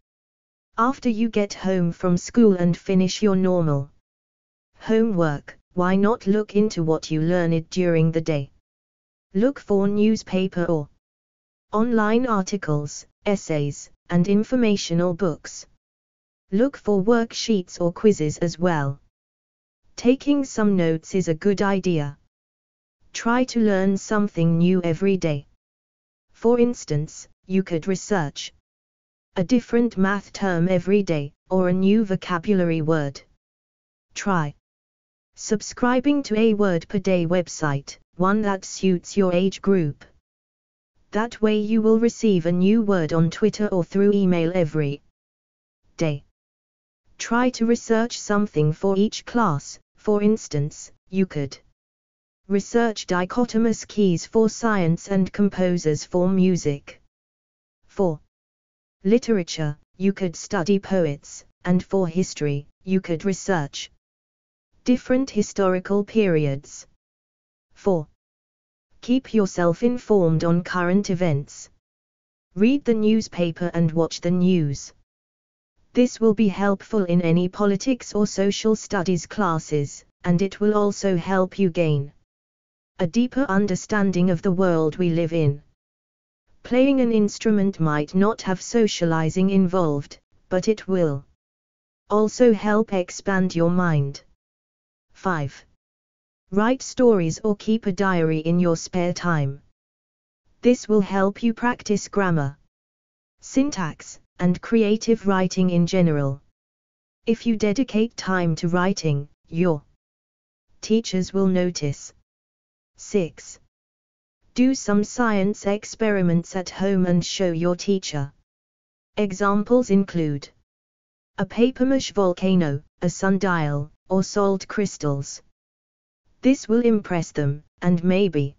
After you get home from school and finish your normal homework, why not look into what you learned during the day? Look for newspaper or online articles, essays, and informational books. Look for worksheets or quizzes as well. Taking some notes is a good idea. Try to learn something new every day. For instance, you could research a different math term every day, or a new vocabulary word. Try subscribing to a word per day website, one that suits your age group. That way you will receive a new word on Twitter or through email every day. Try to research something for each class, for instance, you could research dichotomous keys for science and composers for music. For Literature, you could study poets, and for history, you could research different historical periods. 4. Keep yourself informed on current events. Read the newspaper and watch the news. This will be helpful in any politics or social studies classes, and it will also help you gain a deeper understanding of the world we live in. Playing an instrument might not have socializing involved, but it will also help expand your mind. 5. Write stories or keep a diary in your spare time. This will help you practice grammar, syntax, and creative writing in general. If you dedicate time to writing, your teachers will notice. 6. Do some science experiments at home and show your teacher. Examples include a papier-mâché volcano, a sundial, or salt crystals. This will impress them, and maybe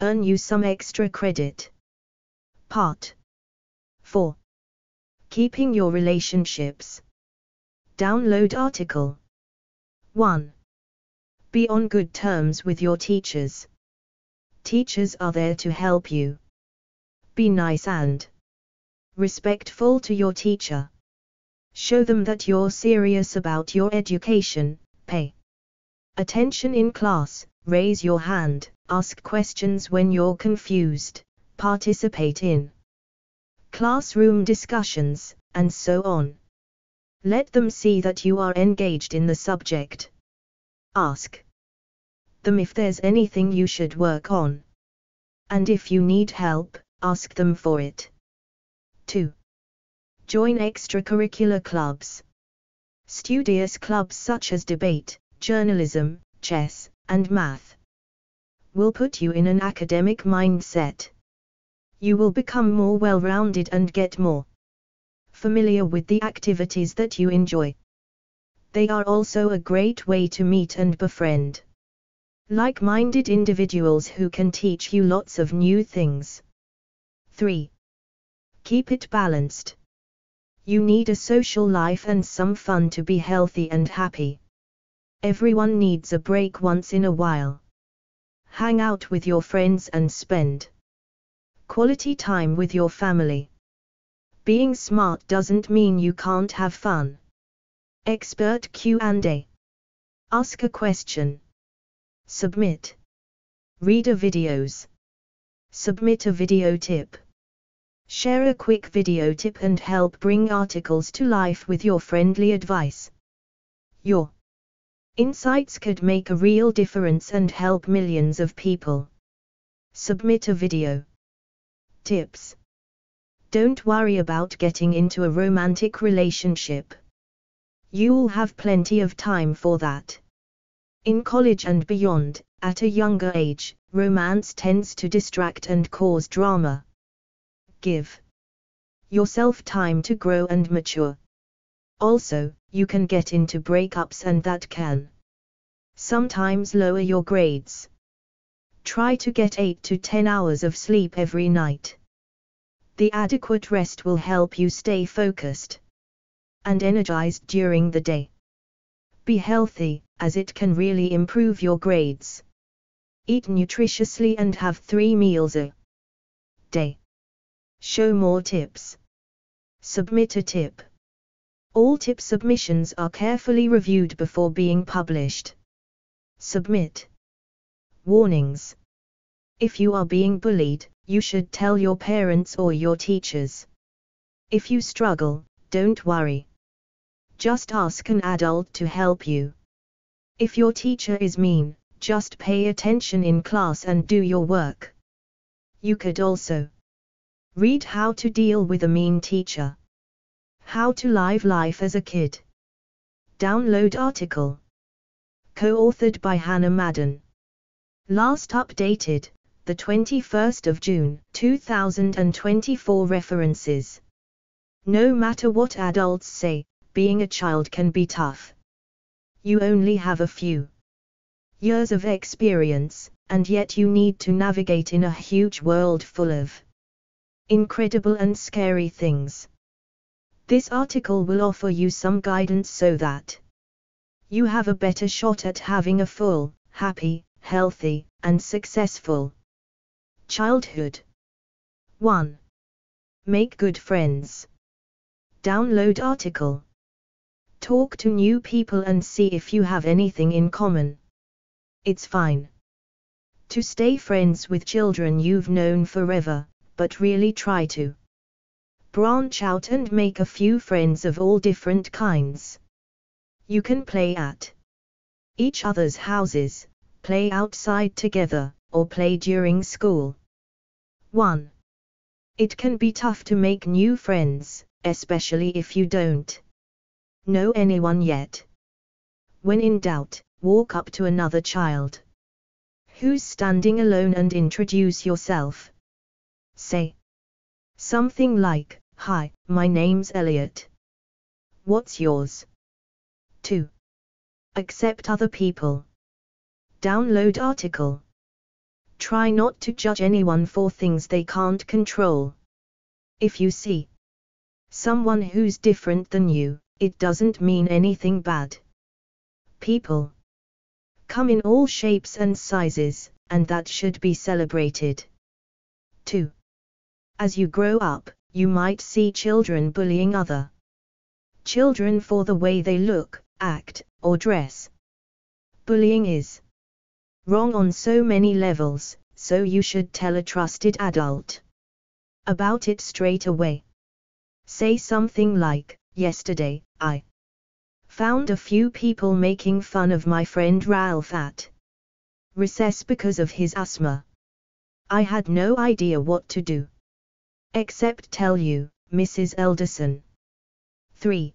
earn you some extra credit. Part 4. Keeping your relationships. Download article 1. Be on good terms with your teachers. Teachers are there to help you. Be nice and respectful to your teacher. Show them that you're serious about your education, pay Attention in class, raise your hand, ask questions when you're confused, participate in classroom discussions, and so on. Let them see that you are engaged in the subject. Ask them if there's anything you should work on. And if you need help, ask them for it. 2. Join extracurricular clubs. Studious clubs such as debate, journalism, chess, and math will put you in an academic mindset. You will become more well rounded and get more familiar with the activities that you enjoy. They are also a great way to meet and befriend like minded individuals who can teach you lots of new things. 3. Keep it balanced. You need a social life and some fun to be healthy and happy. Everyone needs a break once in a while. Hang out with your friends and spend quality time with your family. Being smart doesn't mean you can't have fun. Expert Q&A. Ask a question. Submit. Reader videos. Submit a video tip. Share a quick video tip and help bring articles to life with your friendly advice. Your Insights could make a real difference and help millions of people. Submit a video. Tips. Don't worry about getting into a romantic relationship. You'll have plenty of time for that. In college and beyond, at a younger age, romance tends to distract and cause drama. Give yourself time to grow and mature. Also, you can get into breakups and that can sometimes lower your grades. Try to get 8 to 10 hours of sleep every night. The adequate rest will help you stay focused and energized during the day. Be healthy, as it can really improve your grades. Eat nutritiously and have three meals a day. Show more tips. Submit a tip. All tip submissions are carefully reviewed before being published. Submit. Warnings. If you are being bullied, you should tell your parents or your teachers. If you struggle, don't worry. Just ask an adult to help you. If your teacher is mean, just pay attention in class and do your work. You could also read how to deal with a mean teacher. How to live life as a kid. Download article. Co-authored by Hannah Madden. Last updated, the 21st of June, 2024 references. No matter what adults say, being a child can be tough. You only have a few years of experience, and yet you need to navigate in a huge world full of incredible and scary things. This article will offer you some guidance so that you have a better shot at having a full, happy, healthy, and successful childhood. 1. Make good friends. Download article. Talk to new people and see if you have anything in common. It's fine to stay friends with children you've known forever, but really try to branch out and make a few friends of all different kinds. You can play at each other's houses, play outside together, or play during school. 1. It can be tough to make new friends, especially if you don't know anyone yet. When in doubt, walk up to another child who's standing alone and introduce yourself. Say something like, Hi, my name's Elliot. What's yours? 2. Accept other people. Download article. Try not to judge anyone for things they can't control. If you see someone who's different than you, it doesn't mean anything bad. People come in all shapes and sizes, and that should be celebrated. 2. As you grow up, you might see children bullying other children for the way they look, act, or dress. Bullying is wrong on so many levels, so you should tell a trusted adult about it straight away. Say something like, Yesterday, I found a few people making fun of my friend Ralph at recess because of his asthma. I had no idea what to do. Except tell you, Mrs. Elderson. 3.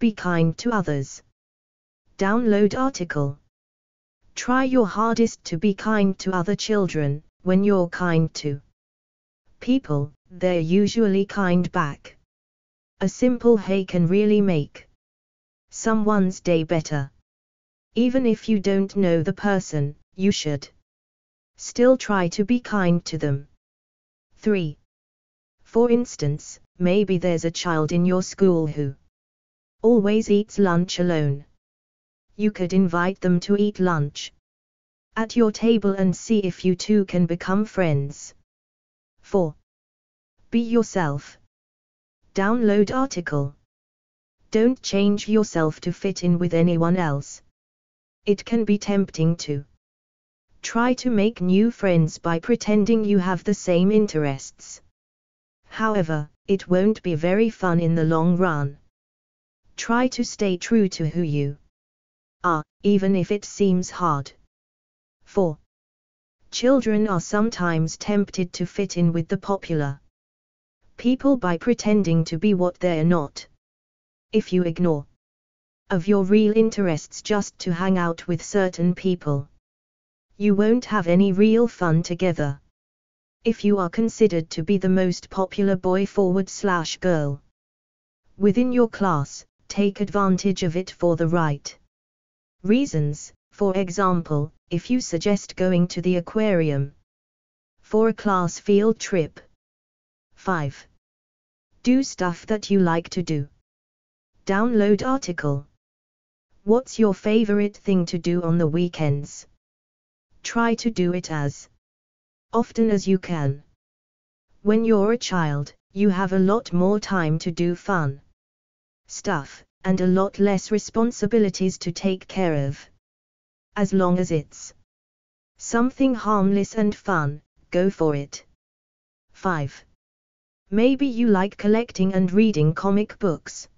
Be kind to others. Download article. Try your hardest to be kind to other children, when you're kind to people, they're usually kind back. A simple hey can really make someone's day better. Even if you don't know the person, you should still try to be kind to them. 3. For instance, maybe there's a child in your school who always eats lunch alone. You could invite them to eat lunch at your table and see if you two can become friends. 4. Be yourself. Download article. Don't change yourself to fit in with anyone else. It can be tempting to try to make new friends by pretending you have the same interests. However, it won't be very fun in the long run. Try to stay true to who you are, even if it seems hard. 4. Children are sometimes tempted to fit in with the popular people by pretending to be what they're not. If you ignore of your real interests just to hang out with certain people, you won't have any real fun together. If you are considered to be the most popular boy forward slash girl within your class, take advantage of it for the right reasons, For example, if you suggest going to the aquarium for a class field trip. 5. Do stuff that you like to do. Download article. What's your favorite thing to do on the weekends? Try to do it as often as you can. When you're a child, you have a lot more time to do fun stuff, and a lot less responsibilities to take care of. As long as it's something harmless and fun, go for it. 5. Maybe you like collecting and reading comic books.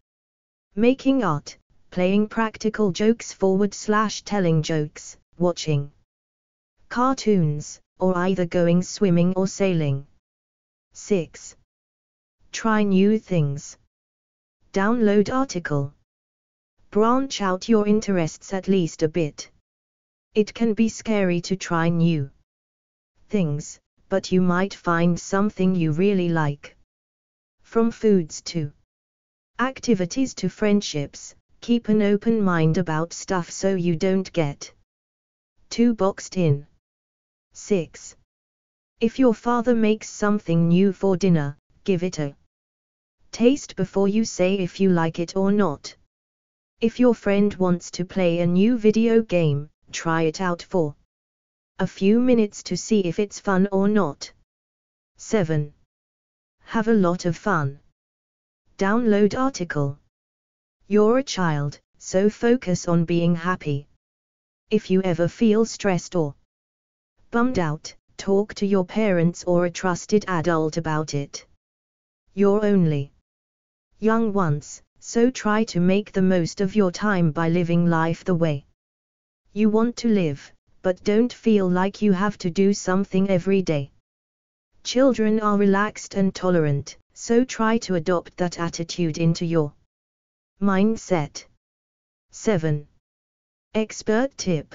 Making art, playing practical jokes forward slash telling jokes, watching cartoons, or either going swimming or sailing. 6. Try new things. Download article. Branch out your interests at least a bit. It can be scary to try new things, but you might find something you really like. From foods to activities to friendships, keep an open mind about stuff so you don't get too boxed in. 6. If your father makes something new for dinner, give it a taste before you say if you like it or not. If your friend wants to play a new video game, try it out for a few minutes to see if it's fun or not. 7. Have a lot of fun. Download article. You're a child, so focus on being happy. If you ever feel stressed or bummed out, talk to your parents or a trusted adult about it. You're only young once, so try to make the most of your time by living life the way you want to live, but don't feel like you have to do something every day. Children are relaxed and tolerant, so try to adopt that attitude into your mindset. 7. Expert tip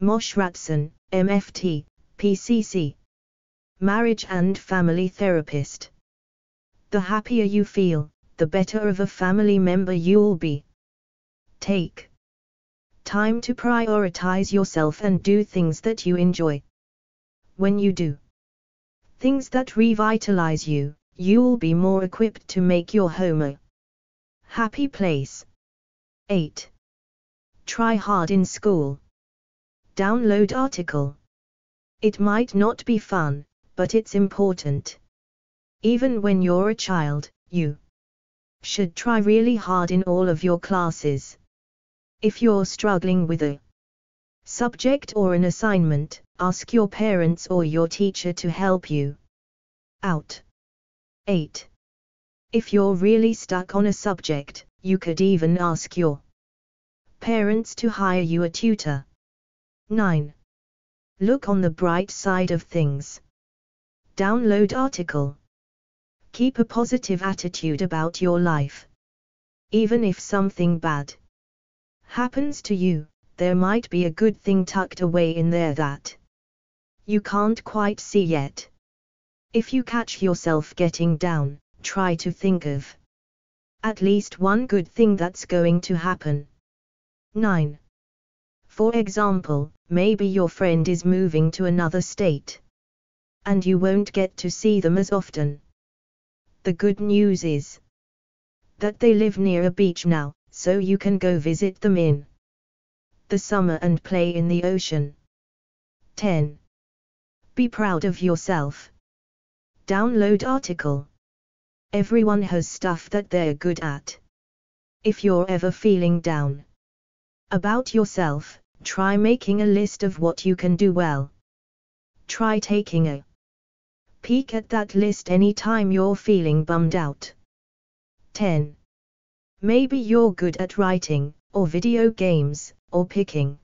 Moshe Ratson, MFT, PCC. Marriage and family therapist. The happier you feel, the better of a family member you'll be. Take time to prioritize yourself and do things that you enjoy. When you do things that revitalize you, you'll be more equipped to make your home a happy place. 8. Try hard in school. Download article. It might not be fun, but it's important. Even when you're a child, you should try really hard in all of your classes. If you're struggling with a subject or an assignment, ask your parents or your teacher to help you out. 8. If you're really stuck on a subject, you could even ask your parents to hire you a tutor. 9. Look on the bright side of things. Download article. Keep a positive attitude about your life. Even if something bad happens to you, there might be a good thing tucked away in there that you can't quite see yet. If you catch yourself getting down, try to think of at least one good thing that's going to happen. 9. For example, maybe your friend is moving to another state. And you won't get to see them as often. The good news is that they live near a beach now, so you can go visit them in the summer and play in the ocean. 10. Be proud of yourself. Download article. Everyone has stuff that they're good at. If you're ever feeling down about yourself, try making a list of what you can do well. Try taking a Peek at that list anytime you're feeling bummed out. 10. Maybe you're good at writing, or video games, or picking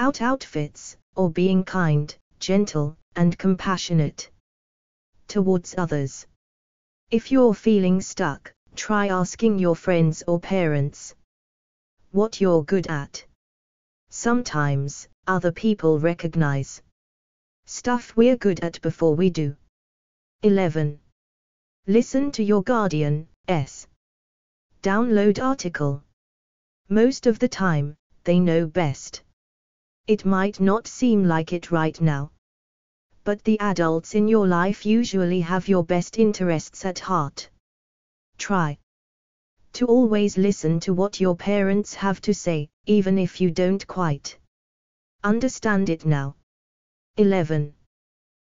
out outfits, or being kind, gentle, and compassionate towards others. If you're feeling stuck, try asking your friends or parents what you're good at. Sometimes, other people recognize stuff we're good at before we do. 11. Listen to your guardian, S. Download article. Most of the time, they know best. It might not seem like it right now. But the adults in your life usually have your best interests at heart. Try to always listen to what your parents have to say, even if you don't quite understand it now. 11.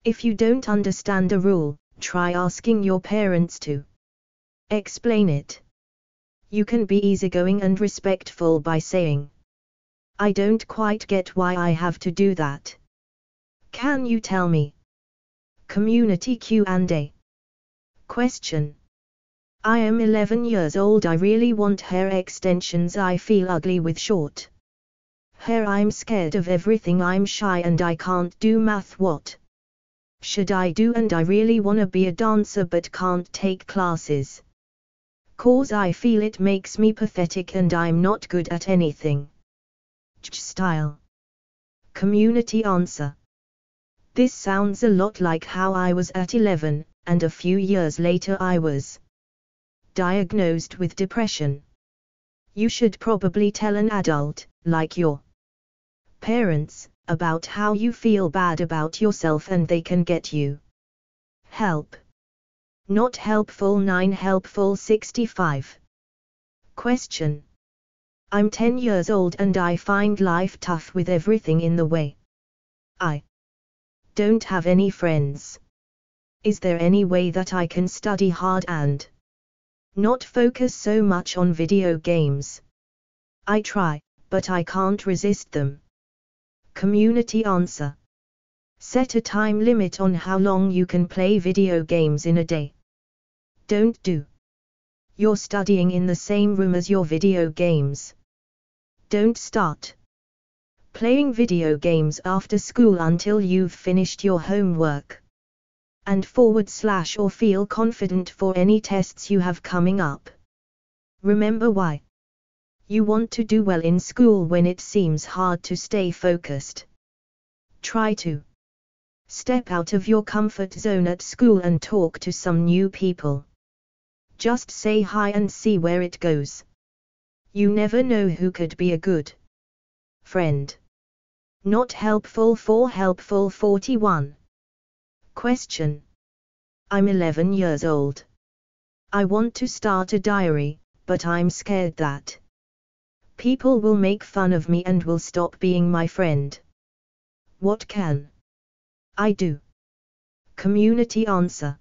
If you don't understand a rule, try asking your parents to explain it. You can be easygoing and respectful by saying, I don't quite get why I have to do that. Can you tell me? Community Q&A. Question. I am 11 years old I really want hair extensions I feel ugly with short hair I'm scared of everything I'm shy and I can't do math what should I do and I really wanna be a dancer but can't take classes. Cause I feel it makes me pathetic and I'm not good at anything. Style. Community answer. This sounds a lot like how I was at 11, and a few years later I was diagnosed with depression. You should probably tell an adult, like your parents, about how you feel bad about yourself and they can get you help. Not helpful 9 helpful 65. Question. I'm 10 years old and I find life tough with everything in the way. I don't have any friends. Is there any way that I can study hard and not focus so much on video games? I try, but I can't resist them. Community answer. Set a time limit on how long you can play video games in a day. Don't do. You're studying in the same room as your video games. Don't start playing video games after school until you've finished your homework. And forward slash or feel confident for any tests you have coming up. Remember why. You want to do well in school when it seems hard to stay focused. Try to step out of your comfort zone at school and talk to some new people. Just say hi and see where it goes. You never know who could be a good friend. Not helpful for helpful 41. Question. I'm 11 years old. I want to start a diary, but I'm scared that people will make fun of me and will stop being my friend. What can I do? Community answer.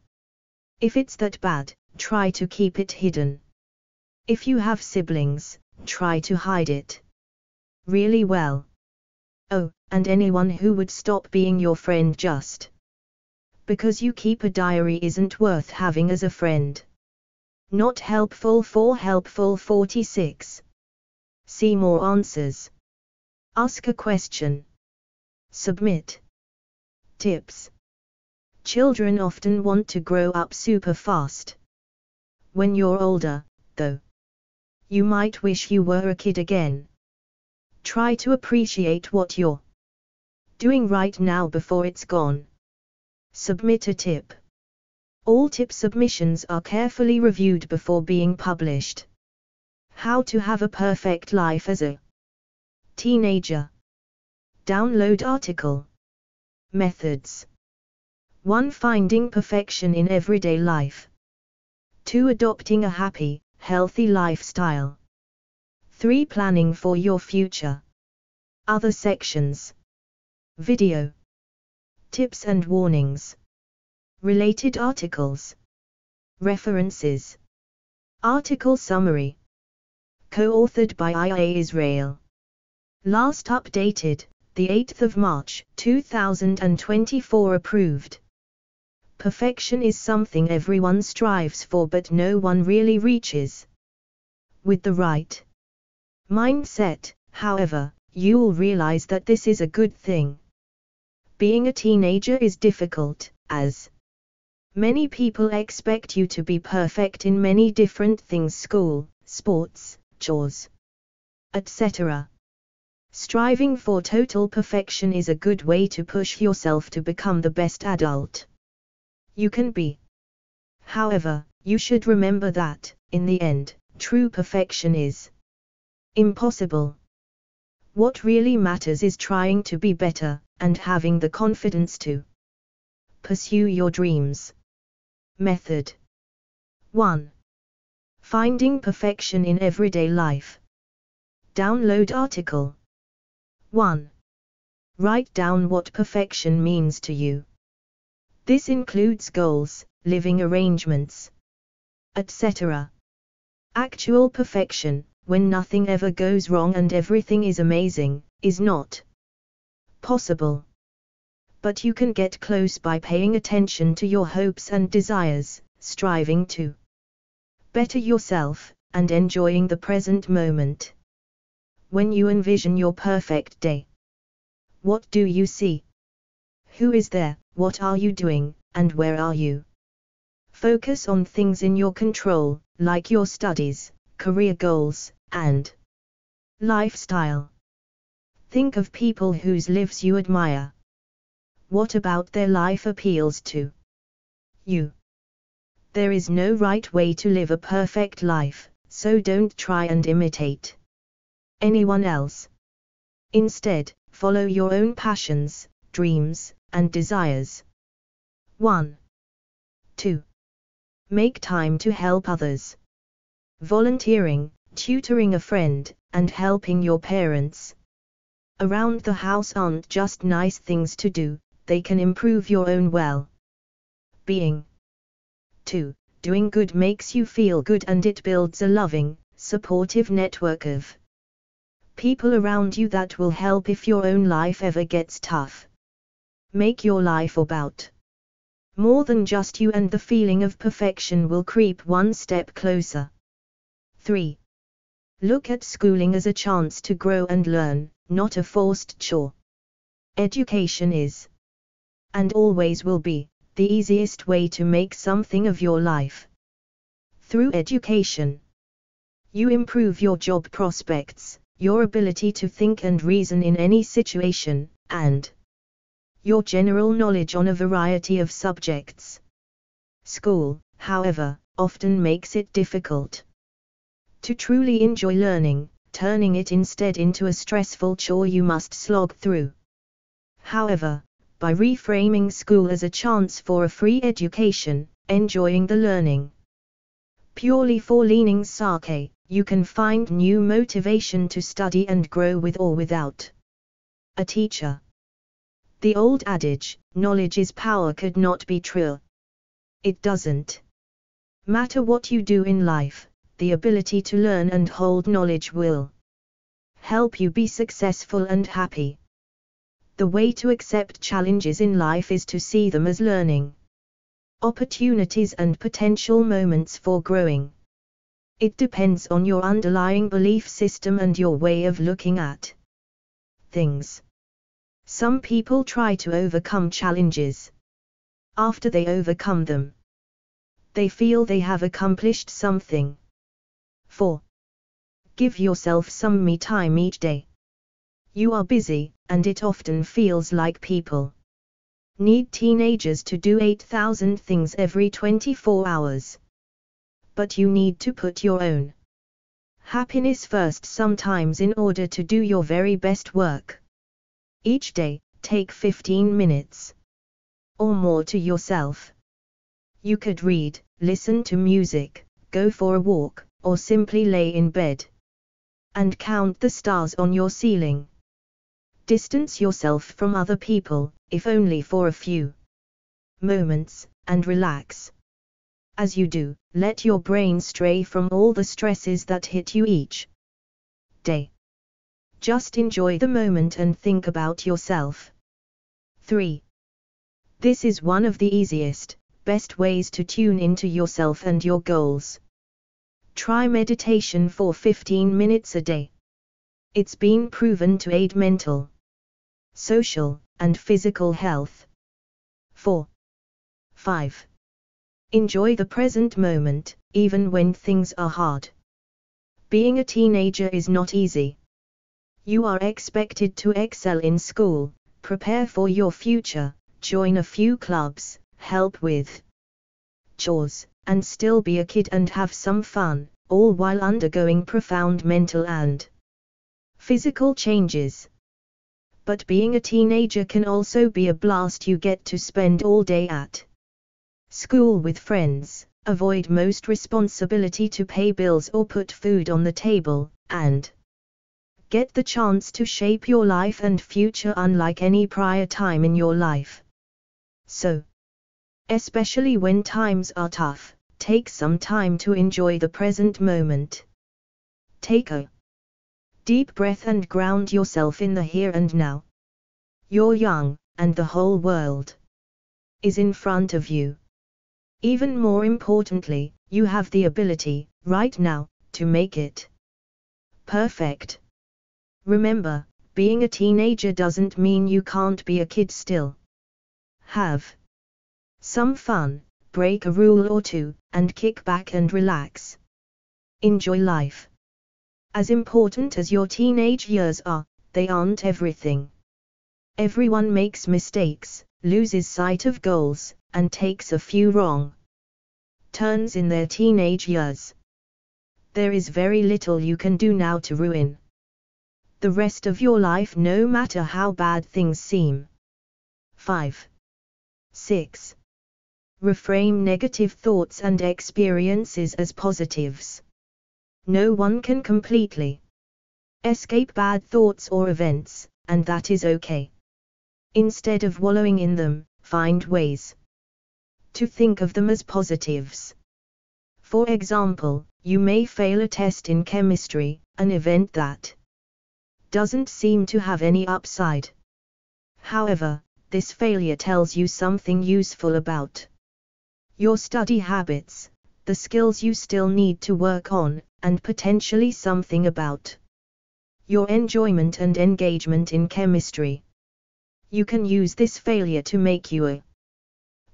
If it's that bad, try to keep it hidden. If you have siblings, try to hide it really well. Oh, and anyone who would stop being your friend just because you keep a diary isn't worth having as a friend. Not helpful for helpful 46. See more answers. Ask a question. Submit. Tips. Children often want to grow up super fast. When you're older, though, you might wish you were a kid again. Try to appreciate what you're doing right now before it's gone. Submit a tip. All tip submissions are carefully reviewed before being published. How to have a perfect life as a teenager. Download article. Methods. 1. Finding perfection in everyday life. 2. Adopting a happy, healthy lifestyle. 3. Planning for your future. Other sections. Video. Tips and warnings. Related articles. References. Article summary. Co-authored by IA Israel. Last updated, the 8th of March, 2024 approved. Perfection is something everyone strives for but no one really reaches. With the right mindset, however, you'll realize that this is a good thing. Being a teenager is difficult, as many people expect you to be perfect in many different things school, sports, chores, etc. Striving for total perfection is a good way to push yourself to become the best adult you can be. However, you should remember that, in the end, true perfection is impossible. What really matters is trying to be better, and having the confidence to pursue your dreams. Method 1. Finding perfection in everyday life. Download article 1. Write down what perfection means to you. This includes goals, living arrangements, etc. Actual perfection, when nothing ever goes wrong and everything is amazing, is not possible. But you can get close by paying attention to your hopes and desires, striving to better yourself, and enjoying the present moment. When you envision your perfect day, what do you see? Who is there, what are you doing, and where are you? Focus on things in your control, like your studies, career goals, and lifestyle. Think of people whose lives you admire. What about their life appeals to you? There is no right way to live a perfect life, so don't try and imitate anyone else. Instead, follow your own passions, dreams, and desires. 1. 2. Make time to help others. Volunteering, tutoring a friend, and helping your parents. Around the house aren't just nice things to do, they can improve your own well being. 2. Doing good makes you feel good and it builds a loving, supportive network of people around you that will help if your own life ever gets tough. Make your life about more than just you and the feeling of perfection will creep one step closer. 3. Look at schooling as a chance to grow and learn, not a forced chore. Education is, and always will be, the easiest way to make something of your life. Through education, you improve your job prospects, your ability to think and reason in any situation, and your general knowledge on a variety of subjects. School, however, often makes it difficult to truly enjoy learning, turning it instead into a stressful chore you must slog through. However, by reframing school as a chance for a free education, enjoying the learning purely for leaning sake, you can find new motivation to study and grow with or without a teacher. The old adage, knowledge is power could not be true. It doesn't matter what you do in life, the ability to learn and hold knowledge will help you be successful and happy. The way to accept challenges in life is to see them as learning opportunities and potential moments for growing. It depends on your underlying belief system and your way of looking at things. Some people try to overcome challenges. After they overcome them, they feel they have accomplished something. 4. Give yourself some me time each day. You are busy, and it often feels like people need teenagers to do 8,000 things every 24 hours. But you need to put your own happiness first sometimes in order to do your very best work. Each day, take 15 minutes or more to yourself. You could read, listen to music, go for a walk, or simply lay in bed and count the stars on your ceiling. Distance yourself from other people, if only for a few moments, and relax. As you do, let your brain stray from all the stresses that hit you each day. Just enjoy the moment and think about yourself. 3. This is one of the easiest, best ways to tune into yourself and your goals. Try meditation for 15 minutes a day. It's been proven to aid mental, social, and physical health. 4. 5. Enjoy the present moment, even when things are hard. Being a teenager is not easy. You are expected to excel in school, prepare for your future, join a few clubs, help with chores, and still be a kid and have some fun, all while undergoing profound mental and physical changes. But being a teenager can also be a blast you get to spend all day at school with friends, avoid most responsibility to pay bills or put food on the table, and get the chance to shape your life and future unlike any prior time in your life. So, especially when times are tough, take some time to enjoy the present moment. Take a deep breath and ground yourself in the here and now. You're young, and the whole world is in front of you. Even more importantly, you have the ability, right now, to make it perfect. Remember, being a teenager doesn't mean you can't be a kid still. Have some fun, break a rule or two, and kick back and relax. Enjoy life. As important as your teenage years are, they aren't everything. Everyone makes mistakes, loses sight of goals, and takes a few wrong turns in their teenage years. There is very little you can do now to ruin the rest of your life no matter how bad things seem. 5. 6. Reframe negative thoughts and experiences as positives. No one can completely escape bad thoughts or events, and that is okay. Instead of wallowing in them, find ways to think of them as positives. For example, you may fail a test in chemistry, an event that doesn't seem to have any upside. However, this failure tells you something useful about your study habits, the skills you still need to work on, and potentially something about your enjoyment and engagement in chemistry. You can use this failure to make you a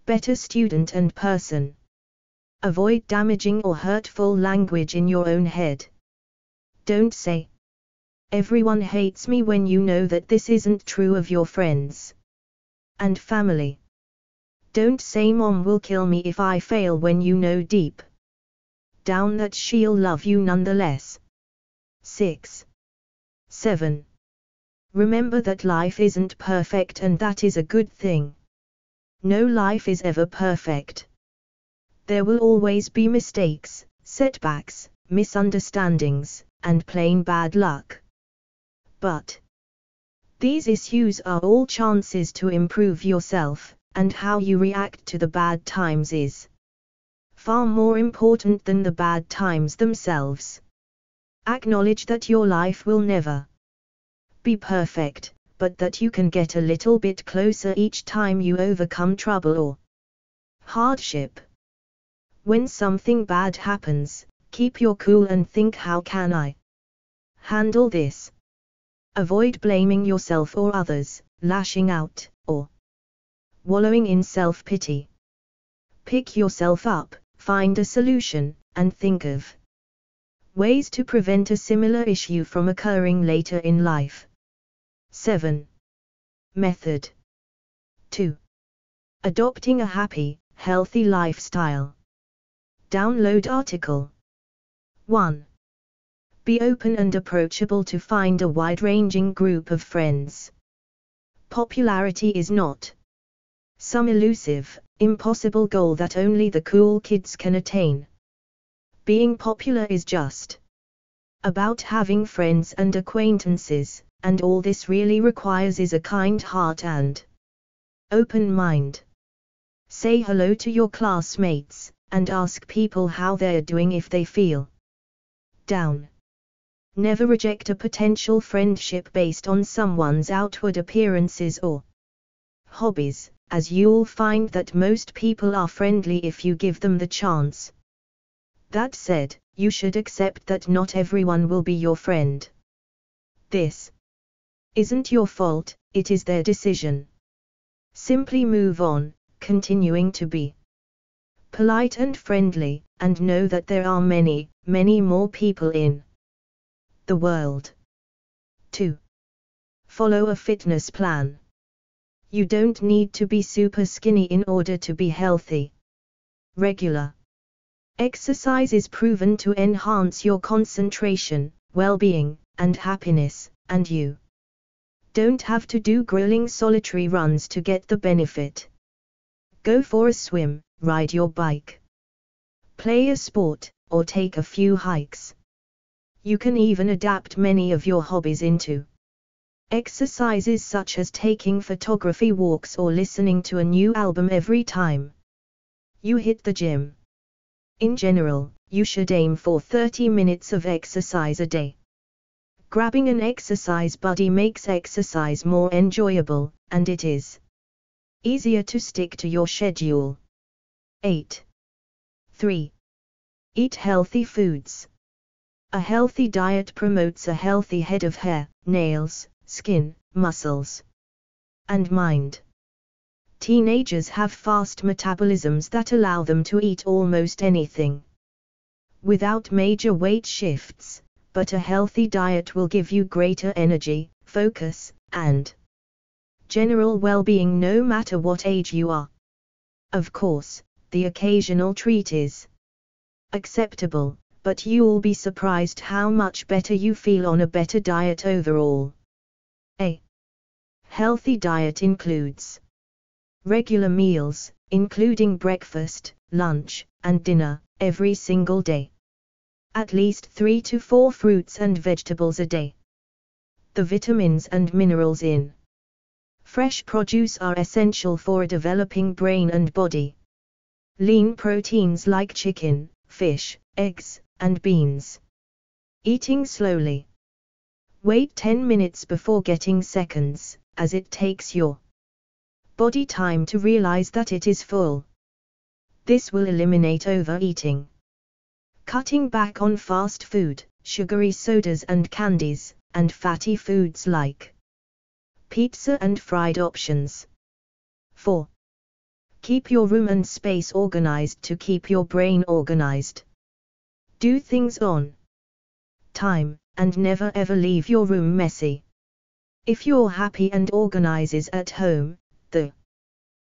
better student and person. Avoid damaging or hurtful language in your own head. Don't say, Everyone hates me when you know that this isn't true of your friends and family. Don't say mom will kill me if I fail when you know deep down that she'll love you nonetheless. 6. 7. Remember that life isn't perfect and that is a good thing. No life is ever perfect. There will always be mistakes, setbacks, misunderstandings, and plain bad luck. But these issues are all chances to improve yourself, and how you react to the bad times is far more important than the bad times themselves. Acknowledge that your life will never be perfect, but that you can get a little bit closer each time you overcome trouble or hardship. When something bad happens, keep your cool and think how can I handle this? Avoid blaming yourself or others, lashing out, or wallowing in self pity. Pick yourself up, find a solution, and think of ways to prevent a similar issue from occurring later in life. 7. Method 2. Adopting a happy, healthy lifestyle. Download article 1. Be open and approachable to find a wide ranging group of friends. Popularity is not some elusive, impossible goal that only the cool kids can attain. Being popular is just about having friends and acquaintances, and all this really requires is a kind heart and open mind. Say hello to your classmates, and ask people how they're doing if they feel down. Never reject a potential friendship based on someone's outward appearances or hobbies as you'll find that most people are friendly if you give them the chance. That said, you should accept that not everyone will be your friend. This isn't your fault, it is their decision. Simply move on, continuing to be polite and friendly, and know that there are many, many more people in the world. 2. Follow a fitness plan. You don't need to be super skinny in order to be healthy. Regular exercise is proven to enhance your concentration, well being, and happiness, and you don't have to do grueling solitary runs to get the benefit. Go for a swim, ride your bike, play a sport, or take a few hikes. You can even adapt many of your hobbies into exercises such as taking photography walks or listening to a new album every time you hit the gym. In general, you should aim for 30 minutes of exercise a day. Grabbing an exercise buddy makes exercise more enjoyable, and it is easier to stick to your schedule. 8. 3. Eat healthy foods. A healthy diet promotes a healthy head of hair, nails, skin, muscles, and mind. Teenagers have fast metabolisms that allow them to eat almost anything without major weight shifts, but a healthy diet will give you greater energy, focus, and general well being no matter what age you are. Of course, the occasional treat is acceptable, but you'll be surprised how much better you feel on a better diet overall. A healthy diet includes regular meals, including breakfast, lunch, and dinner, every single day. At least 3 to 4 fruits and vegetables a day. The vitamins and minerals in fresh produce are essential for a developing brain and body. Lean proteins like chicken, fish, eggs, and beans. Eating slowly. Wait 10 minutes before getting seconds, as it takes your body time to realize that it is full. This will eliminate overeating. Cutting back on fast food, sugary sodas and candies, and fatty foods like pizza and fried options. 4. Keep your room and space organized to keep your brain organized. Do things on time, and never ever leave your room messy. If you're happy and organizes at home, the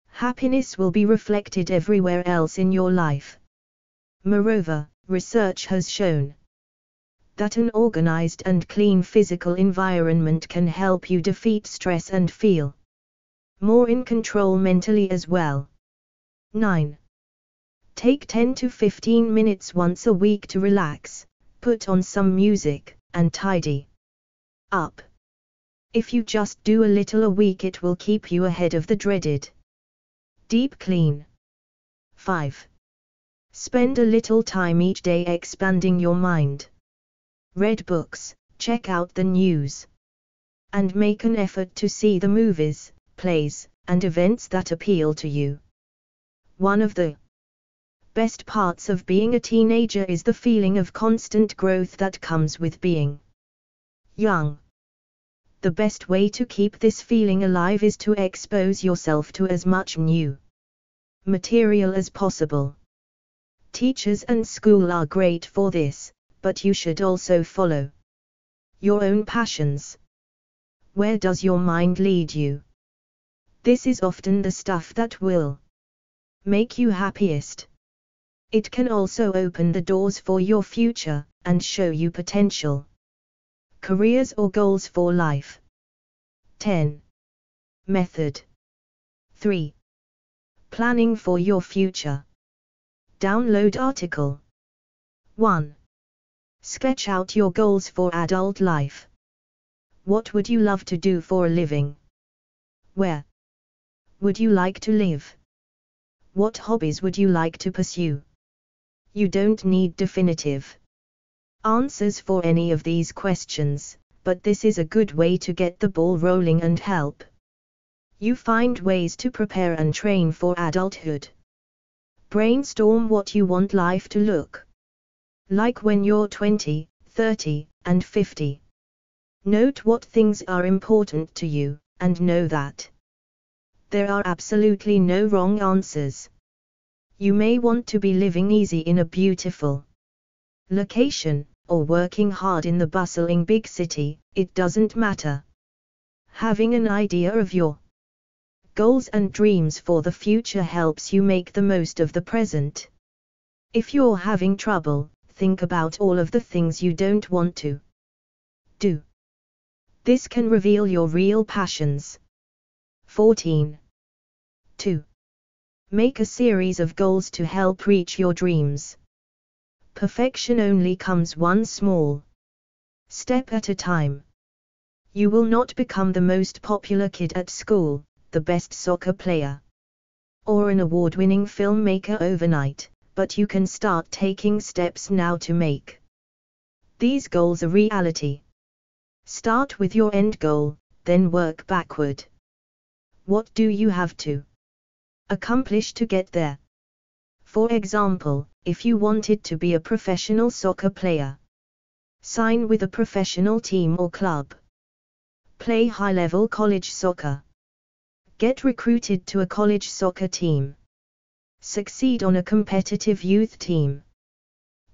happiness will be reflected everywhere else in your life. Moreover, research has shown that an organized and clean physical environment can help you defeat stress and feel more in control mentally as well. 9. Take 10 to 15 minutes once a week to relax, put on some music, and tidy up. If you just do a little a week, it will keep you ahead of the dreaded deep clean. 5. Spend a little time each day expanding your mind. Read books, check out the news, and make an effort to see the movies, plays, and events that appeal to you. One of the best parts of being a teenager is the feeling of constant growth that comes with being young. The best way to keep this feeling alive is to expose yourself to as much new material as possible. Teachers and school are great for this, but you should also follow your own passions. Where does your mind lead you? This is often the stuff that will make you happiest. It can also open the doors for your future and show you potential careers or goals for life. 10. Method 3. Planning for your future. Download article 1. Sketch out your goals for adult life. What would you love to do for a living? Where would you like to live? What hobbies would you like to pursue? You don't need definitive answers for any of these questions, but this is a good way to get the ball rolling and help you find ways to prepare and train for adulthood. Brainstorm what you want life to look like when you're 20, 30, and 50. Note what things are important to you, and know that there are absolutely no wrong answers. You may want to be living easy in a beautiful location, or working hard in the bustling big city, it doesn't matter. Having an idea of your goals and dreams for the future helps you make the most of the present. If you're having trouble, think about all of the things you don't want to do. This can reveal your real passions. 14. 2. Make a series of goals to help reach your dreams. Perfection only comes one small step at a time. You will not become the most popular kid at school, the best soccer player, or an award winning filmmaker overnight, but you can start taking steps now to make these goals a reality. Start with your end goal, then work backward. What do you have to accomplish to get there? For example, if you wanted to be a professional soccer player, sign with a professional team or club. Play high level college soccer. Get recruited to a college soccer team. Succeed on a competitive youth team.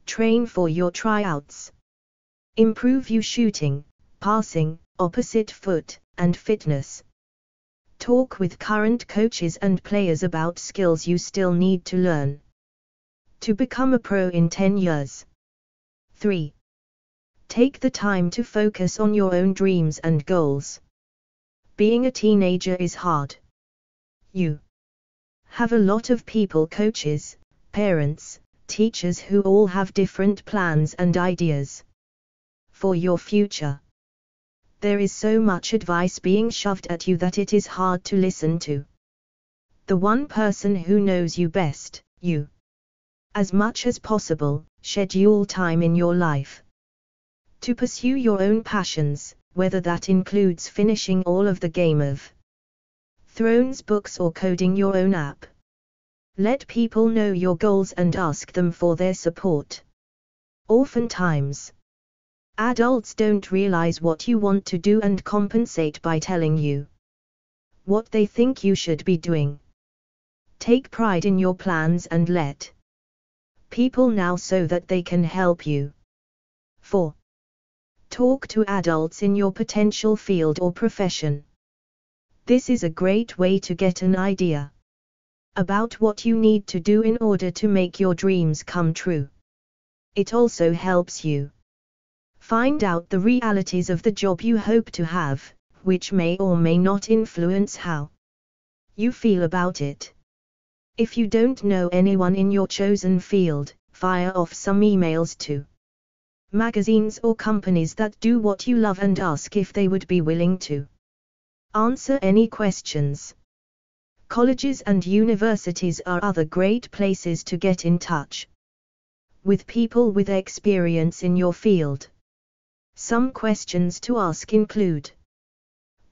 Train for your tryouts. Improve your shooting, passing, opposite foot, and fitness. Talk with current coaches and players about skills you still need to learn. To become a pro in 10 years. 3. Take the time to focus on your own dreams and goals. Being a teenager is hard. You have a lot of people, coaches, parents, teachers who all have different plans and ideas for your future. There is so much advice being shoved at you that it is hard to listen to. The one person who knows you best, you. As much as possible, schedule time in your life to pursue your own passions, whether that includes finishing all of the Game of Thrones books or coding your own app. Let people know your goals and ask them for their support. Oftentimes, adults don't realize what you want to do and compensate by telling you what they think you should be doing. Take pride in your plans and let people know so that they can help you. 4. Talk to adults in your potential field or profession. This is a great way to get an idea about what you need to do in order to make your dreams come true. It also helps you find out the realities of the job you hope to have, which may or may not influence how you feel about it. If you don't know anyone in your chosen field, fire off some emails to magazines or companies that do what you love and ask if they would be willing to answer any questions. Colleges and universities are other great places to get in touch with people with experience in your field. Some questions to ask include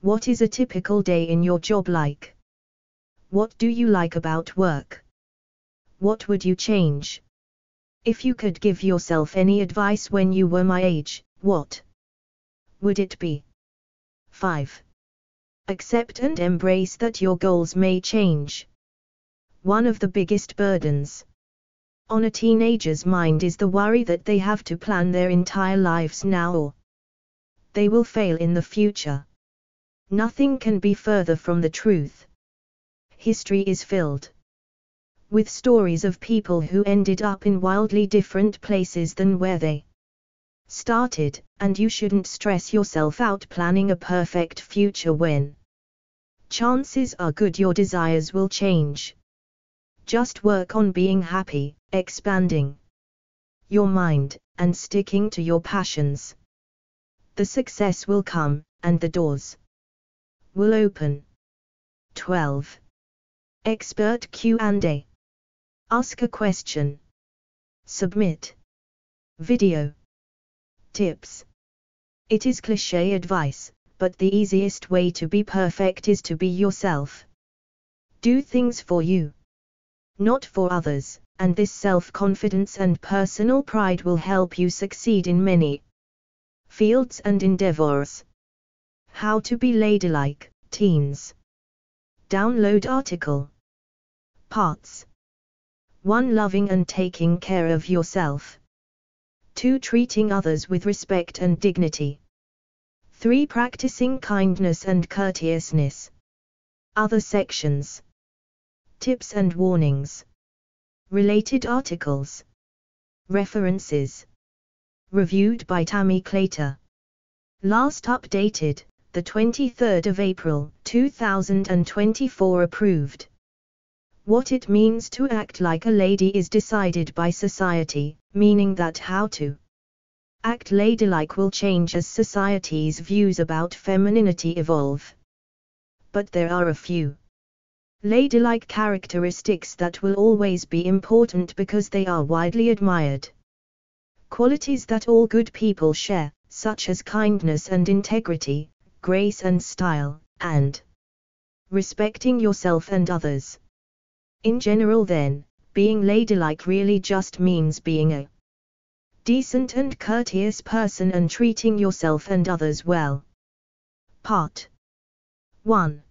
What is a typical day in your job like? What do you like about work? What would you change? If you could give yourself any advice when you were my age, what would it be? 5. Accept and embrace that your goals may change. One of the biggest burdens on a teenager's mind is the worry that they have to plan their entire lives now or they will fail in the future. Nothing can be further from the truth. History is filled with stories of people who ended up in wildly different places than where they started, and you shouldn't stress yourself out planning a perfect future when chances are good your desires will change. Just work on being happy, expanding your mind, and sticking to your passions. The success will come, and the doors will open. 12. Expert Q&A Ask a question. Submit. Video. Tips. It is cliche advice, but the easiest way to be perfect is to be yourself. Do things for you, not for others, and this self confidence and personal pride will help you succeed in many fields and endeavors. How to be ladylike, teens. Download article. Parts 1. Loving and taking care of yourself. 2. Treating others with respect and dignity. 3. Practicing kindness and courteousness. Other sections. Tips and warnings. Related articles. References. Reviewed by Tami Claytor. Last updated, the 23rd of April, 2024 approved. What it means to act like a lady is decided by society, meaning that how to act ladylike will change as society's views about femininity evolve. But there are a few ladylike characteristics that will always be important because they are widely admired. Qualities that all good people share, such as kindness and integrity, grace and style, and respecting yourself and others. In general, then, being ladylike really just means being a decent and courteous person and treating yourself and others well. Part 1.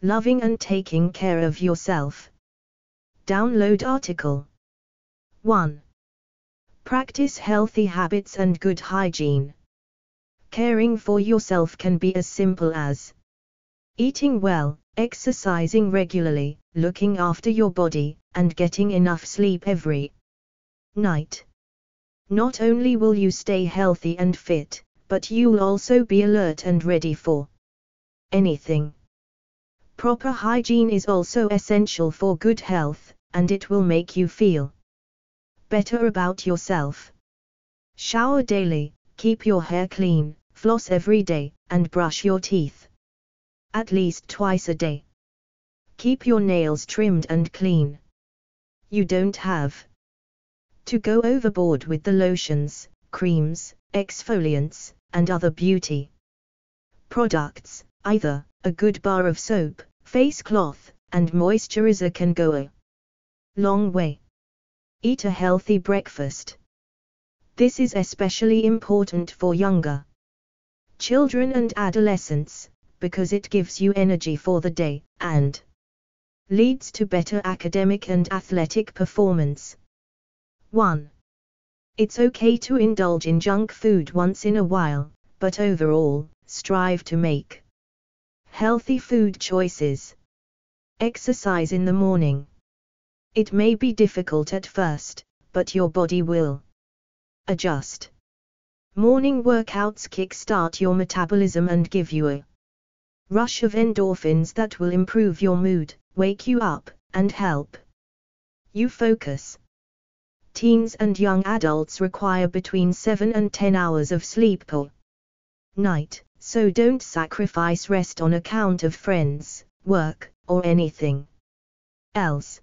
Loving and taking care of yourself. Download article 1. Practice healthy habits and good hygiene. Caring for yourself can be as simple as eating well, exercising regularly, looking after your body, and getting enough sleep every night. Not only will you stay healthy and fit, but you'll also be alert and ready for anything. Proper hygiene is also essential for good health, and it will make you feel better about yourself. Shower daily, keep your hair clean, floss every day, and brush your teeth. At least twice a day. Keep your nails trimmed and clean. You don't have to go overboard with the lotions, creams, exfoliants, and other beauty products, either. A good bar of soap, face cloth, and moisturizer can go a long way. Eat a healthy breakfast. This is especially important for younger children and adolescents, because it gives you energy for the day, and leads to better academic and athletic performance. 1. It's okay to indulge in junk food once in a while, but overall, strive to make healthy food choices. Exercise in the morning. It may be difficult at first, but your body will adjust. Morning workouts kickstart your metabolism and give you a rush of endorphins that will improve your mood, wake you up, and help you focus. Teens and young adults require between 7 and 10 hours of sleep per night, so don't sacrifice rest on account of friends, work, or anything else.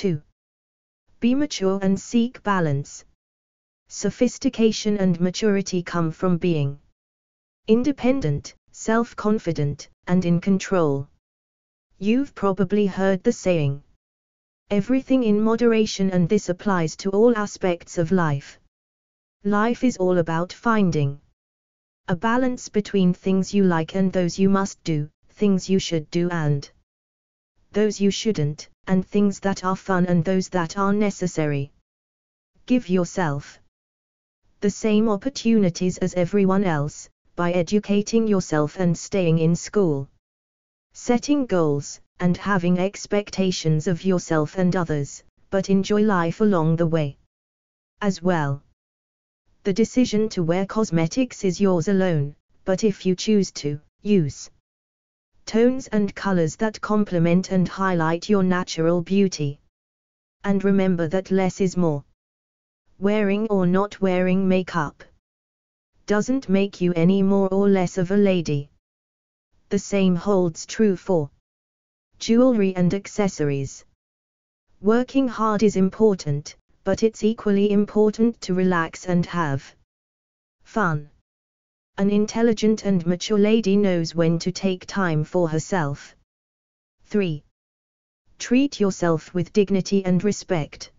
2. Be mature and seek balance. Sophistication and maturity come from being independent, self confident, and in control. You've probably heard the saying everything in moderation, and this applies to all aspects of life. Life is all about finding a balance between things you like and those you must do, things you should do and those you shouldn't, and things that are fun and those that are necessary. Give yourself the same opportunities as everyone else, by educating yourself and staying in school. Setting goals, and having expectations of yourself and others, but enjoy life along the way. As well. The decision to wear cosmetics is yours alone, but if you choose to, use tones and colors that complement and highlight your natural beauty. And remember that less is more wearing or not wearing makeup doesn't make you any more or less of a lady. The same holds true for jewelry and accessories. Working hard is important, but it's equally important to relax and have fun. An intelligent and mature lady knows when to take time for herself. 3. Treat yourself with dignity and respect.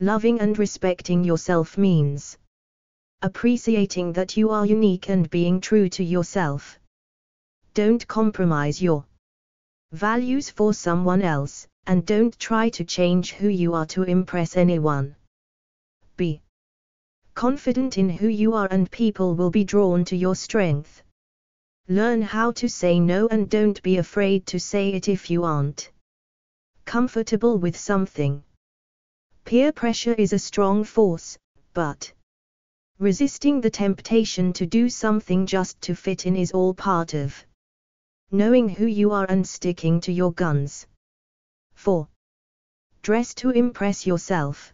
Loving and respecting yourself means appreciating that you are unique and being true to yourself. Don't compromise your values for someone else, and don't try to change who you are to impress anyone. Be confident in who you are, and people will be drawn to your strength. Learn how to say no and don't be afraid to say it if you aren't comfortable with something. Peer pressure is a strong force, but Resisting the temptation to do something just to fit in is all part of knowing who you are and sticking to your guns. 4. Dress to impress yourself.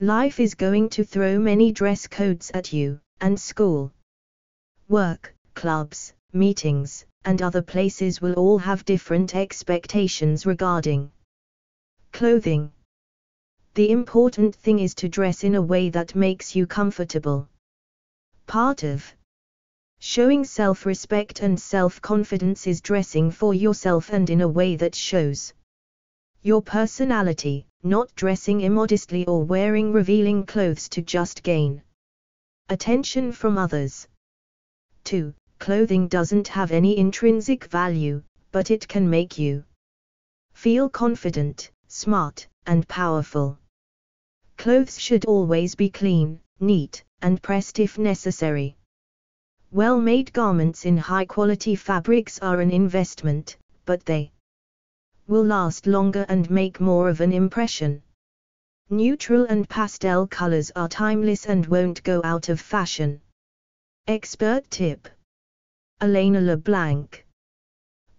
Life is going to throw many dress codes at you, and school, work, clubs, meetings, and other places will all have different expectations regarding clothing. The important thing is to dress in a way that makes you comfortable. Part of showing self respect and self confidence is dressing for yourself and in a way that shows your personality, not dressing immodestly or wearing revealing clothes to just gain attention from others. 2. Clothing doesn't have any intrinsic value, but it can make you feel confident, smart, and powerful. Clothes should always be clean, neat, and pressed if necessary. Well made garments in high quality fabrics are an investment, but they will last longer and make more of an impression. Neutral and pastel colors are timeless and won't go out of fashion. Expert tip Elena LeBlanc,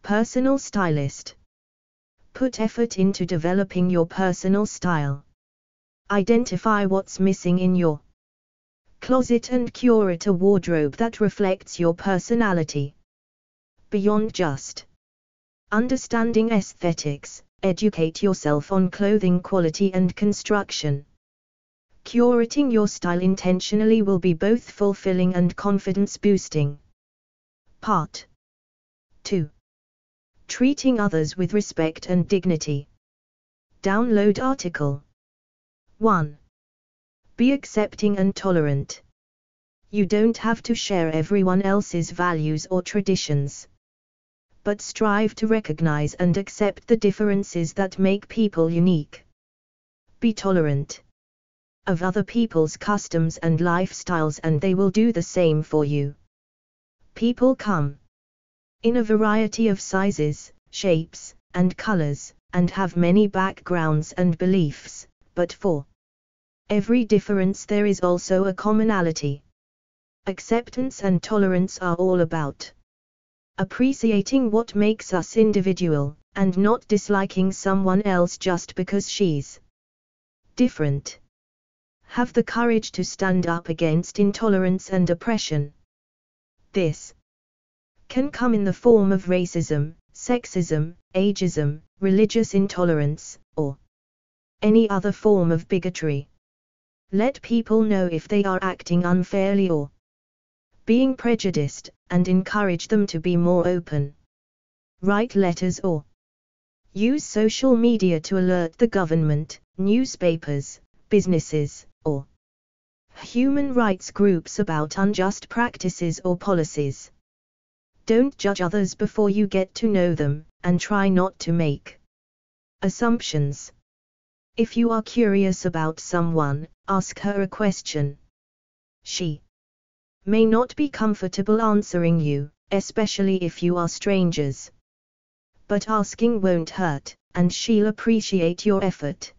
Personal Stylist. Put effort into developing your personal style. Identify what's missing in your closet and curate a wardrobe that reflects your personality. Beyond just understanding aesthetics, educate yourself on clothing quality and construction. Curating your style intentionally will be both fulfilling and confidence boosting. Part 2 Treating others with respect and dignity. Download article 1. Be accepting and tolerant. You don't have to share everyone else's values or traditions. But strive to recognize and accept the differences that make people unique. Be tolerant of other people's customs and lifestyles, and they will do the same for you. People come in a variety of sizes, shapes, and colors, and have many backgrounds and beliefs but for every difference there is also a commonality. Acceptance and tolerance are all about appreciating what makes us individual, and not disliking someone else just because she's different. Have the courage to stand up against intolerance and oppression. This can come in the form of racism, sexism, ageism, religious intolerance, or any other form of bigotry. Let people know if they are acting unfairly or being prejudiced, and encourage them to be more open. Write letters or use social media to alert the government, newspapers, businesses, or human rights groups about unjust practices or policies. Don't judge others before you get to know them, and try not to make assumptions. If you are curious about someone, ask her a question. She may not be comfortable answering you, especially if you are strangers. But asking won't hurt, and she'll appreciate your effort.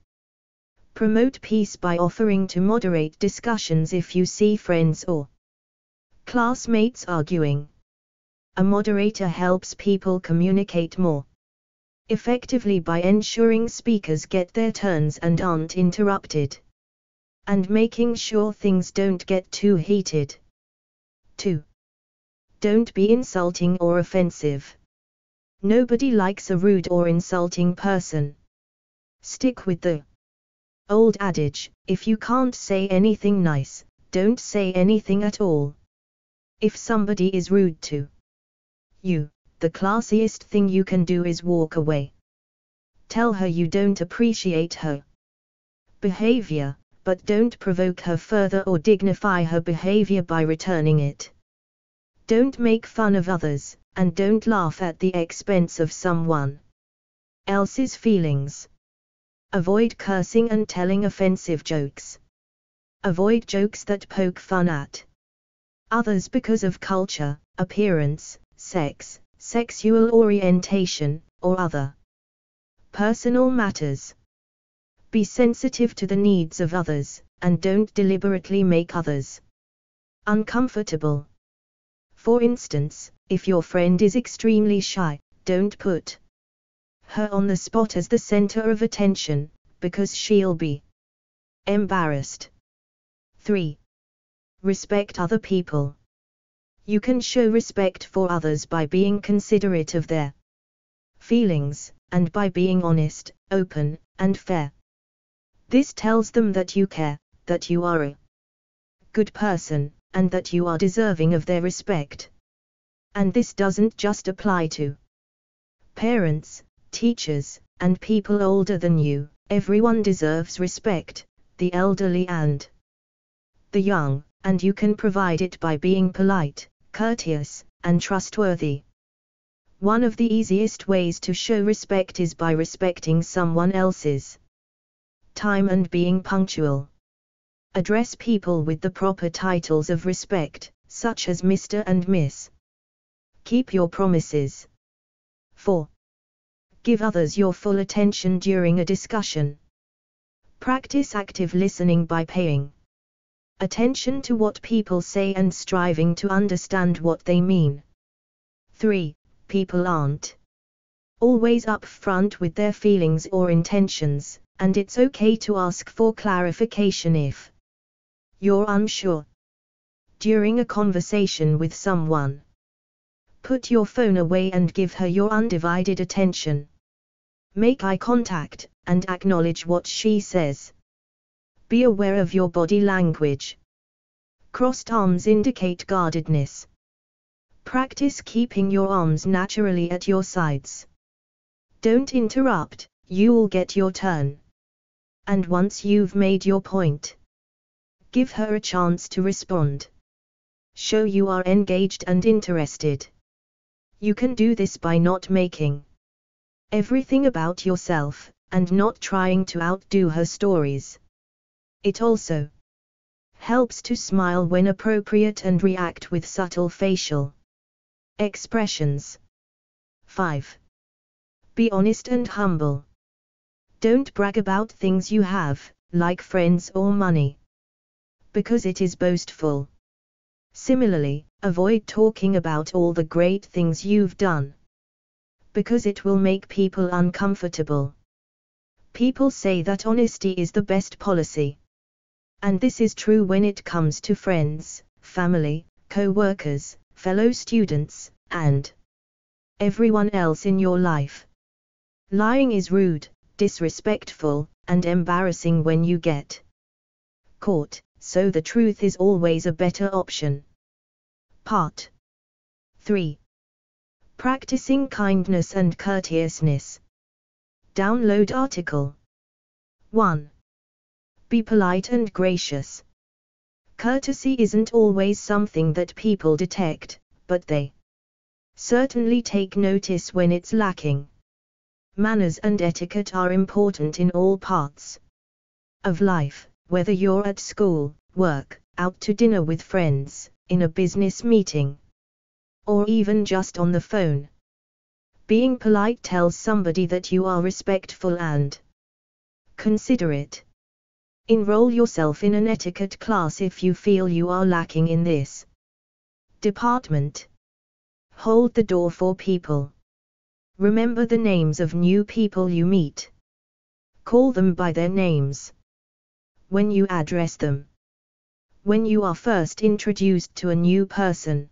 Promote peace by offering to moderate discussions if you see friends or classmates arguing. A moderator helps people communicate more effectively by ensuring speakers get their turns and aren't interrupted. And making sure things don't get too heated. 2. Don't be insulting or offensive. Nobody likes a rude or insulting person. Stick with the old adage if you can't say anything nice, don't say anything at all. If somebody is rude to you, the classiest thing you can do is walk away. Tell her you don't appreciate her behavior, but don't provoke her further or dignify her behavior by returning it. Don't make fun of others, and don't laugh at the expense of someone else's feelings. Avoid cursing and telling offensive jokes. Avoid jokes that poke fun at others because of culture, appearance, sex, sexual orientation, or other personal matters. Be sensitive to the needs of others, and don't deliberately make others Uncomfortable. For instance, if your friend is extremely shy, don't put her on the spot as the center of attention, because she'll be embarrassed. 3. Respect other people. You can show respect for others by being considerate of their feelings, and by being honest, open, and fair. This tells them that you care, that you are a good person, and that you are deserving of their respect. And this doesn't just apply to parents, teachers, and people older than you, everyone deserves respect, the elderly and the young, and you can provide it by being polite, courteous, and trustworthy. One of the easiest ways to show respect is by respecting someone else's time and being punctual. Address people with the proper titles of respect, such as Mr. and Miss. Keep your promises. 4. Give others your full attention during a discussion. Practice active listening by paying attention to what people say and striving to understand what they mean. 3. People aren't always up front with their feelings or intentions, and it's okay to ask for clarification if you're unsure. During a conversation with someone, put your phone away and give her your undivided attention. Make eye contact, and acknowledge what she says. Be aware of your body language. Crossed arms indicate guardedness. Practice keeping your arms naturally at your sides. Don't interrupt, you'll get your turn. And once you've made your point, Give her a chance to respond. Show you are engaged and interested. You can do this by not making everything about yourself, and not trying to outdo her stories. It also helps to smile when appropriate and react with subtle facial expressions. 5. Be honest and humble. Don't brag about things you have, like friends or money because it is boastful. Similarly, avoid talking about all the great things you've done. Because it will make people uncomfortable. People say that honesty is the best policy. And this is true when it comes to friends, family, co-workers, fellow students, and everyone else in your life. Lying is rude, disrespectful, and embarrassing when you get caught so the truth is always a better option. Part 3. Practicing kindness and courteousness. Download article 1. Be polite and gracious. Courtesy isn't always something that people detect, but they certainly take notice when it's lacking. Manners and etiquette are important in all parts of life, whether you're at school, work, out to dinner with friends, in a business meeting, or even just on the phone. Being polite tells somebody that you are respectful and considerate. Enroll yourself in an etiquette class if you feel you are lacking in this department. Hold the door for people. Remember the names of new people you meet. Call them by their names. When you address them. When you are first introduced to a new person,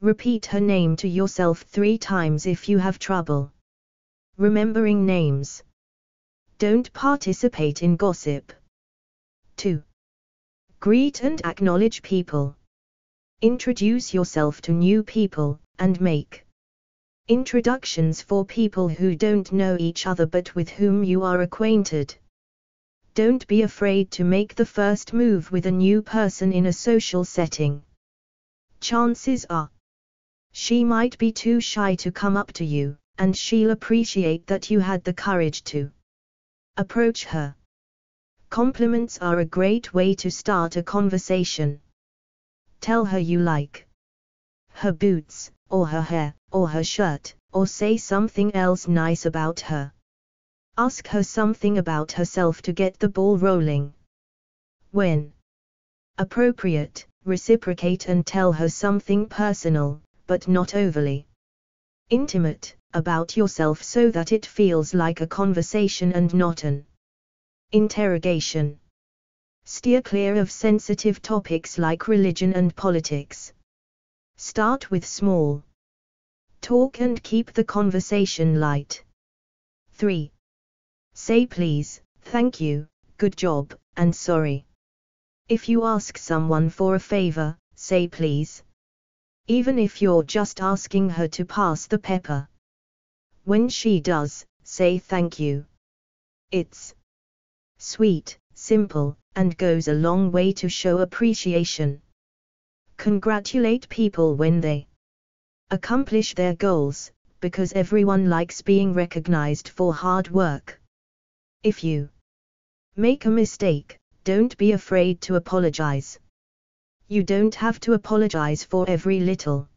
repeat her name to yourself three times if you have trouble remembering names. Don't participate in gossip. 2. Greet and acknowledge people. Introduce yourself to new people, and make introductions for people who don't know each other but with whom you are acquainted. Don't be afraid to make the first move with a new person in a social setting. Chances are, she might be too shy to come up to you, and she'll appreciate that you had the courage to approach her. Compliments are a great way to start a conversation. Tell her you like her boots, or her hair, or her shirt, or say something else nice about her. Ask her something about herself to get the ball rolling. When appropriate, reciprocate and tell her something personal, but not overly intimate, about yourself so that it feels like a conversation and not an interrogation. Steer clear of sensitive topics like religion and politics. Start with small talk and keep the conversation light. 3. Say please, thank you, good job, and sorry. If you ask someone for a favor, say please. Even if you're just asking her to pass the pepper. When she does, say thank you. It's sweet, simple, and goes a long way to show appreciation. Congratulate people when they accomplish their goals, because everyone likes being recognized for hard work. If you make a mistake, don't be afraid to apologize. You don't have to apologize for every little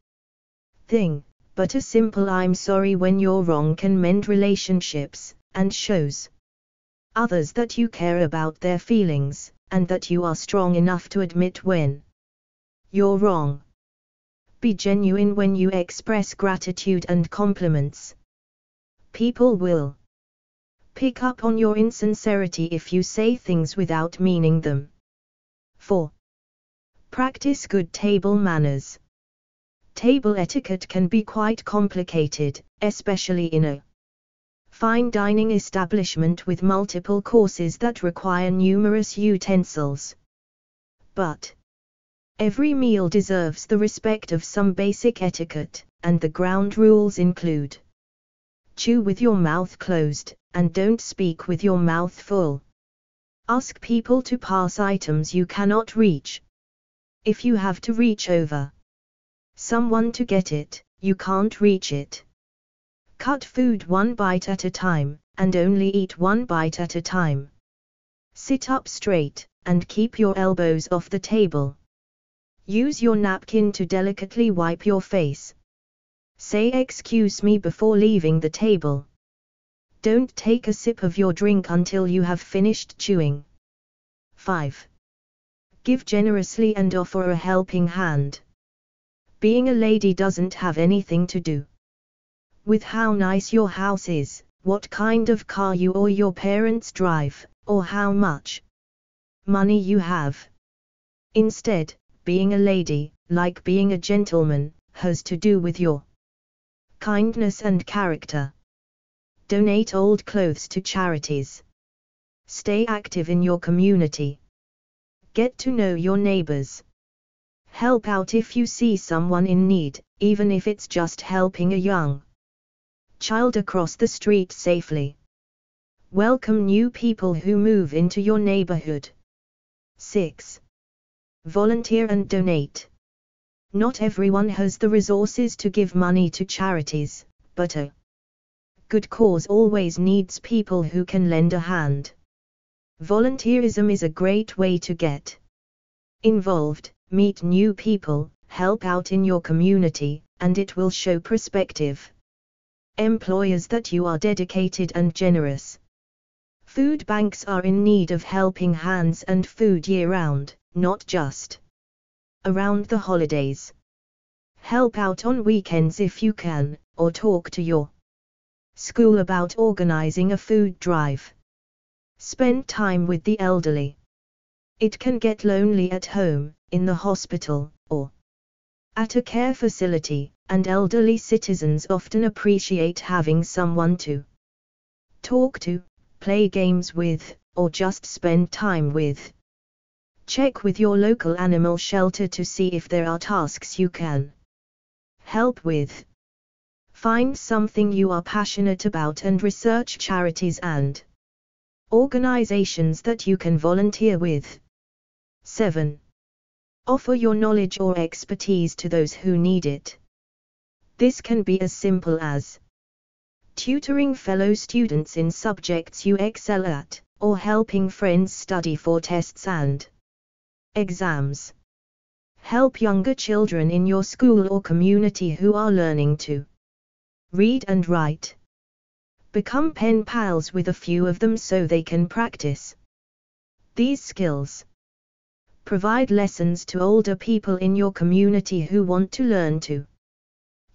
thing, but a simple I'm sorry when you're wrong can mend relationships, and shows others that you care about their feelings, and that you are strong enough to admit when you're wrong. Be genuine when you express gratitude and compliments. People will pick up on your insincerity if you say things without meaning them. 4. Practice good table manners. Table etiquette can be quite complicated, especially in a fine dining establishment with multiple courses that require numerous utensils. But every meal deserves the respect of some basic etiquette, and the ground rules include chew with your mouth closed, and don't speak with your mouth full. Ask people to pass items you cannot reach. If you have to reach over someone to get it, you can't reach it. Cut food one bite at a time, and only eat one bite at a time. Sit up straight, and keep your elbows off the table. Use your napkin to delicately wipe your face. Say excuse me before leaving the table. Don't take a sip of your drink until you have finished chewing. 5. Give generously and offer a helping hand. Being a lady doesn't have anything to do with how nice your house is, what kind of car you or your parents drive, or how much money you have. Instead, being a lady, like being a gentleman, has to do with your kindness and character. Donate old clothes to charities. Stay active in your community. Get to know your neighbors. Help out if you see someone in need, even if it's just helping a young child across the street safely. Welcome new people who move into your neighborhood. 6. Volunteer and donate. Not everyone has the resources to give money to charities, but a good cause always needs people who can lend a hand. Volunteerism is a great way to get involved, meet new people, help out in your community, and it will show perspective employers that you are dedicated and generous. Food banks are in need of helping hands and food year round, not just around the holidays. Help out on weekends if you can, or talk to your school about organizing a food drive. Spend time with the elderly. It can get lonely at home, in the hospital, or at a care facility, and elderly citizens often appreciate having someone to talk to, play games with, or just spend time with. Check with your local animal shelter to see if there are tasks you can help with. Find something you are passionate about and research charities and organizations that you can volunteer with. 7. Offer your knowledge or expertise to those who need it. This can be as simple as tutoring fellow students in subjects you excel at, or helping friends study for tests and exams. Help younger children in your school or community who are learning to read and write. Become pen pals with a few of them so they can practice these skills. Provide lessons to older people in your community who want to learn to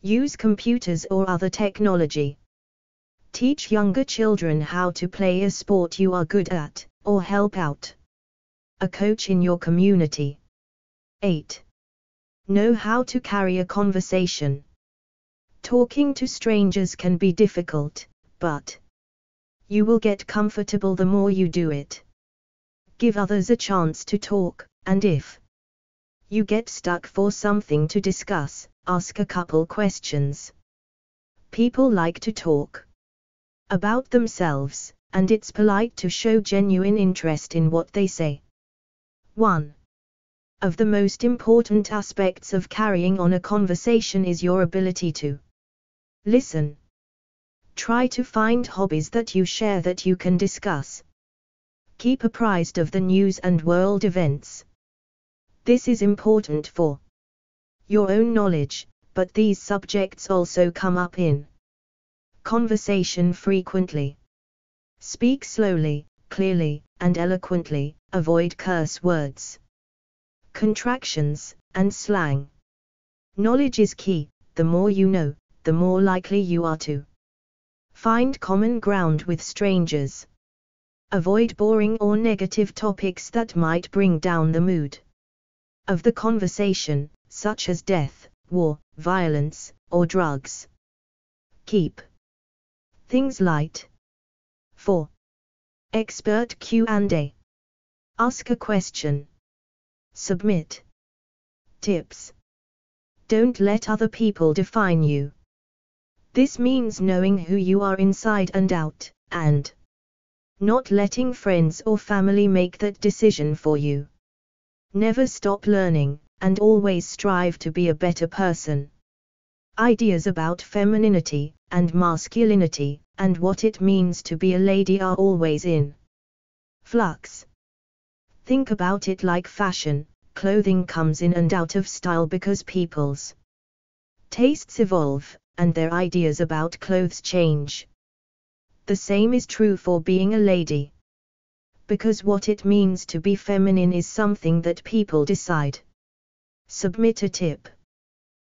use computers or other technology. Teach younger children how to play a sport you are good at, or help out. A coach in your community. 8. Know how to carry a conversation. Talking to strangers can be difficult, but you will get comfortable the more you do it. Give others a chance to talk, and if you get stuck for something to discuss, ask a couple questions. People like to talk about themselves, and it's polite to show genuine interest in what they say. 1. Of the most important aspects of carrying on a conversation is your ability to listen. Try to find hobbies that you share that you can discuss. Keep apprised of the news and world events. This is important for your own knowledge, but these subjects also come up in conversation frequently. Speak slowly, clearly, and eloquently, avoid curse words, contractions, and slang. Knowledge is key, the more you know, the more likely you are to Find common ground with strangers. Avoid boring or negative topics that might bring down the mood of the conversation, such as death, war, violence, or drugs. Keep things light. 4. Expert Q&A. Ask a question. Submit tips. Don't let other people define you. This means knowing who you are inside and out, and not letting friends or family make that decision for you. Never stop learning, and always strive to be a better person. Ideas about femininity and masculinity, and what it means to be a lady are always in flux. Think about it like fashion, clothing comes in and out of style because people's tastes evolve, and their ideas about clothes change. The same is true for being a lady. Because what it means to be feminine is something that people decide. Submit a tip.